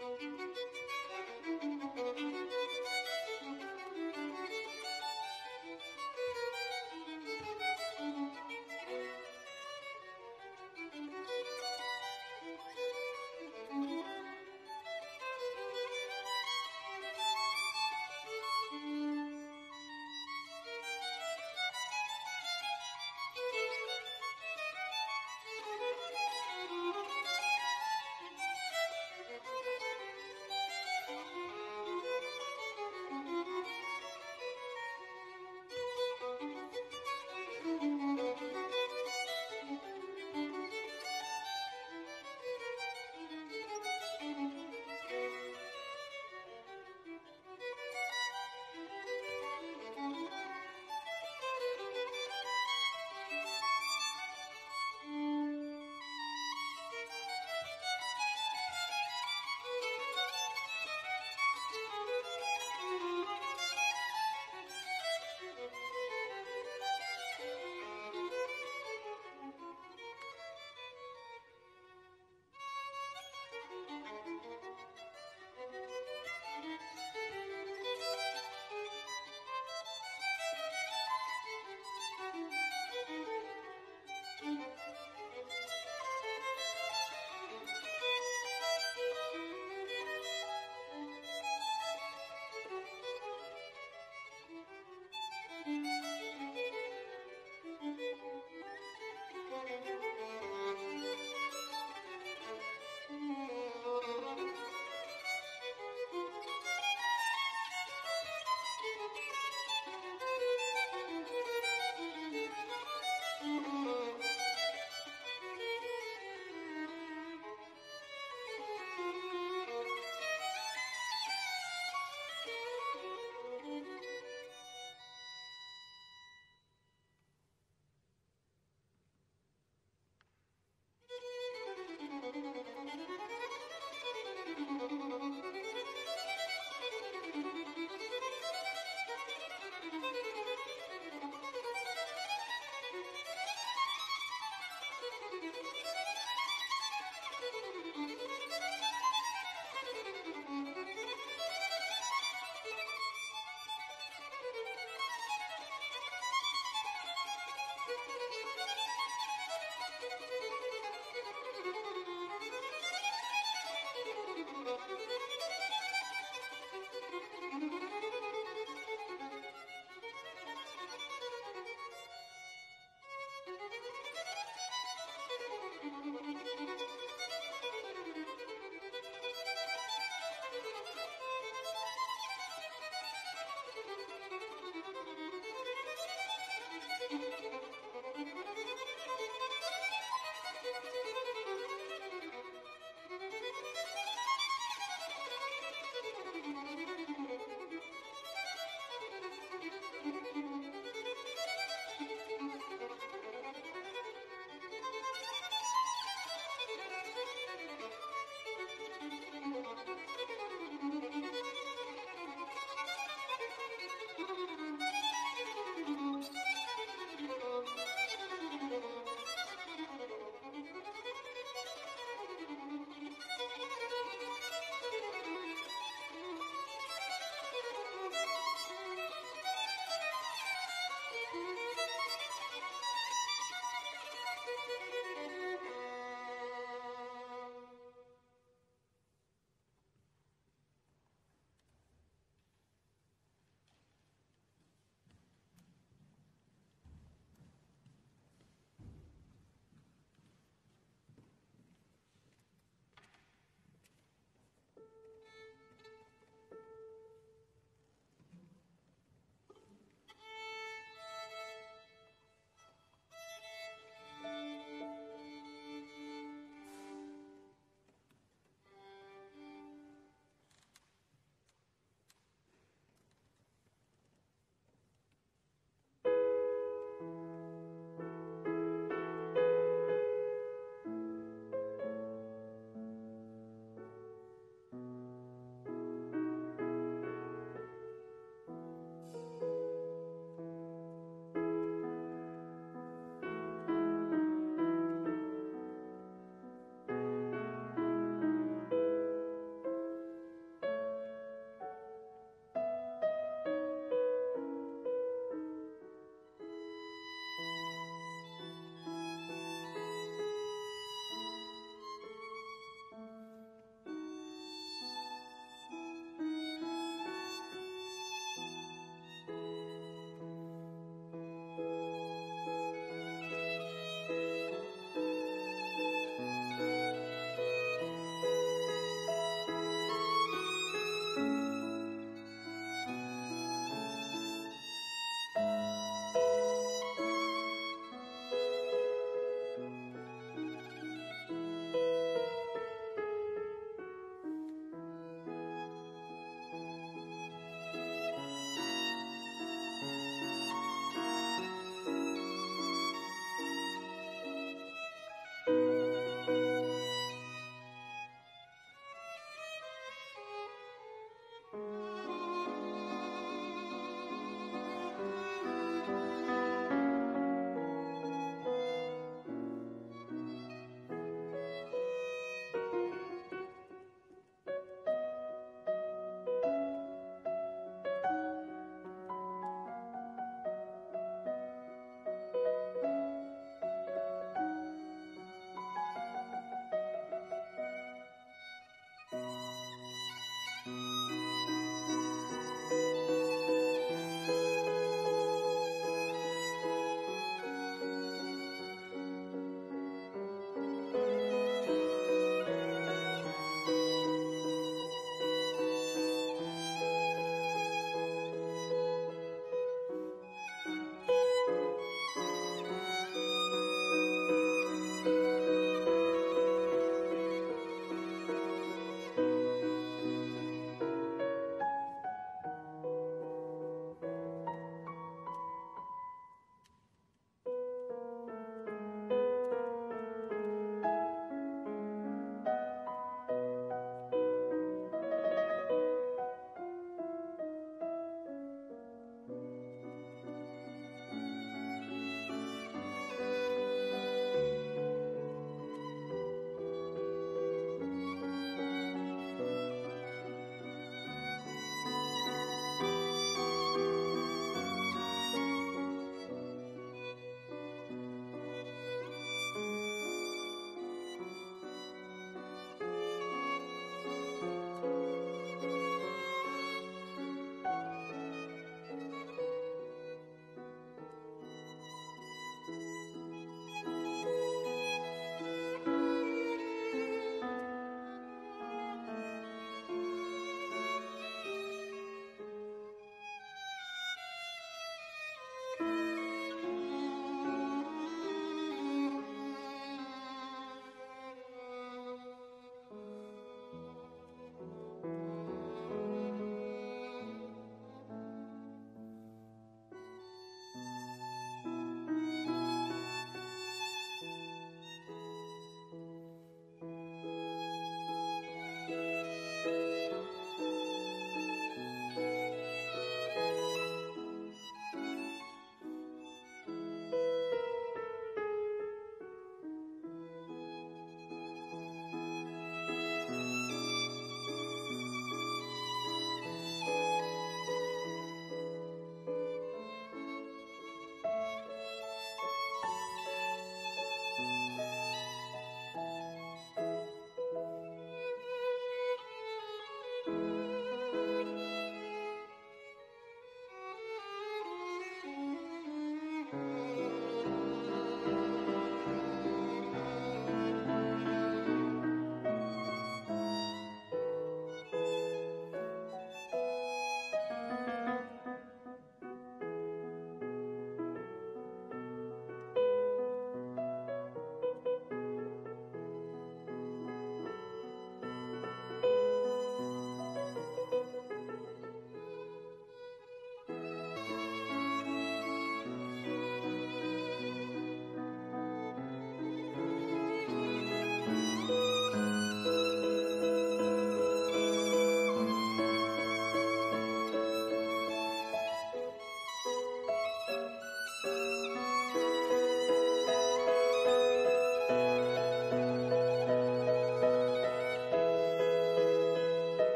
Thank you.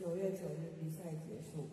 九月九日比赛结束。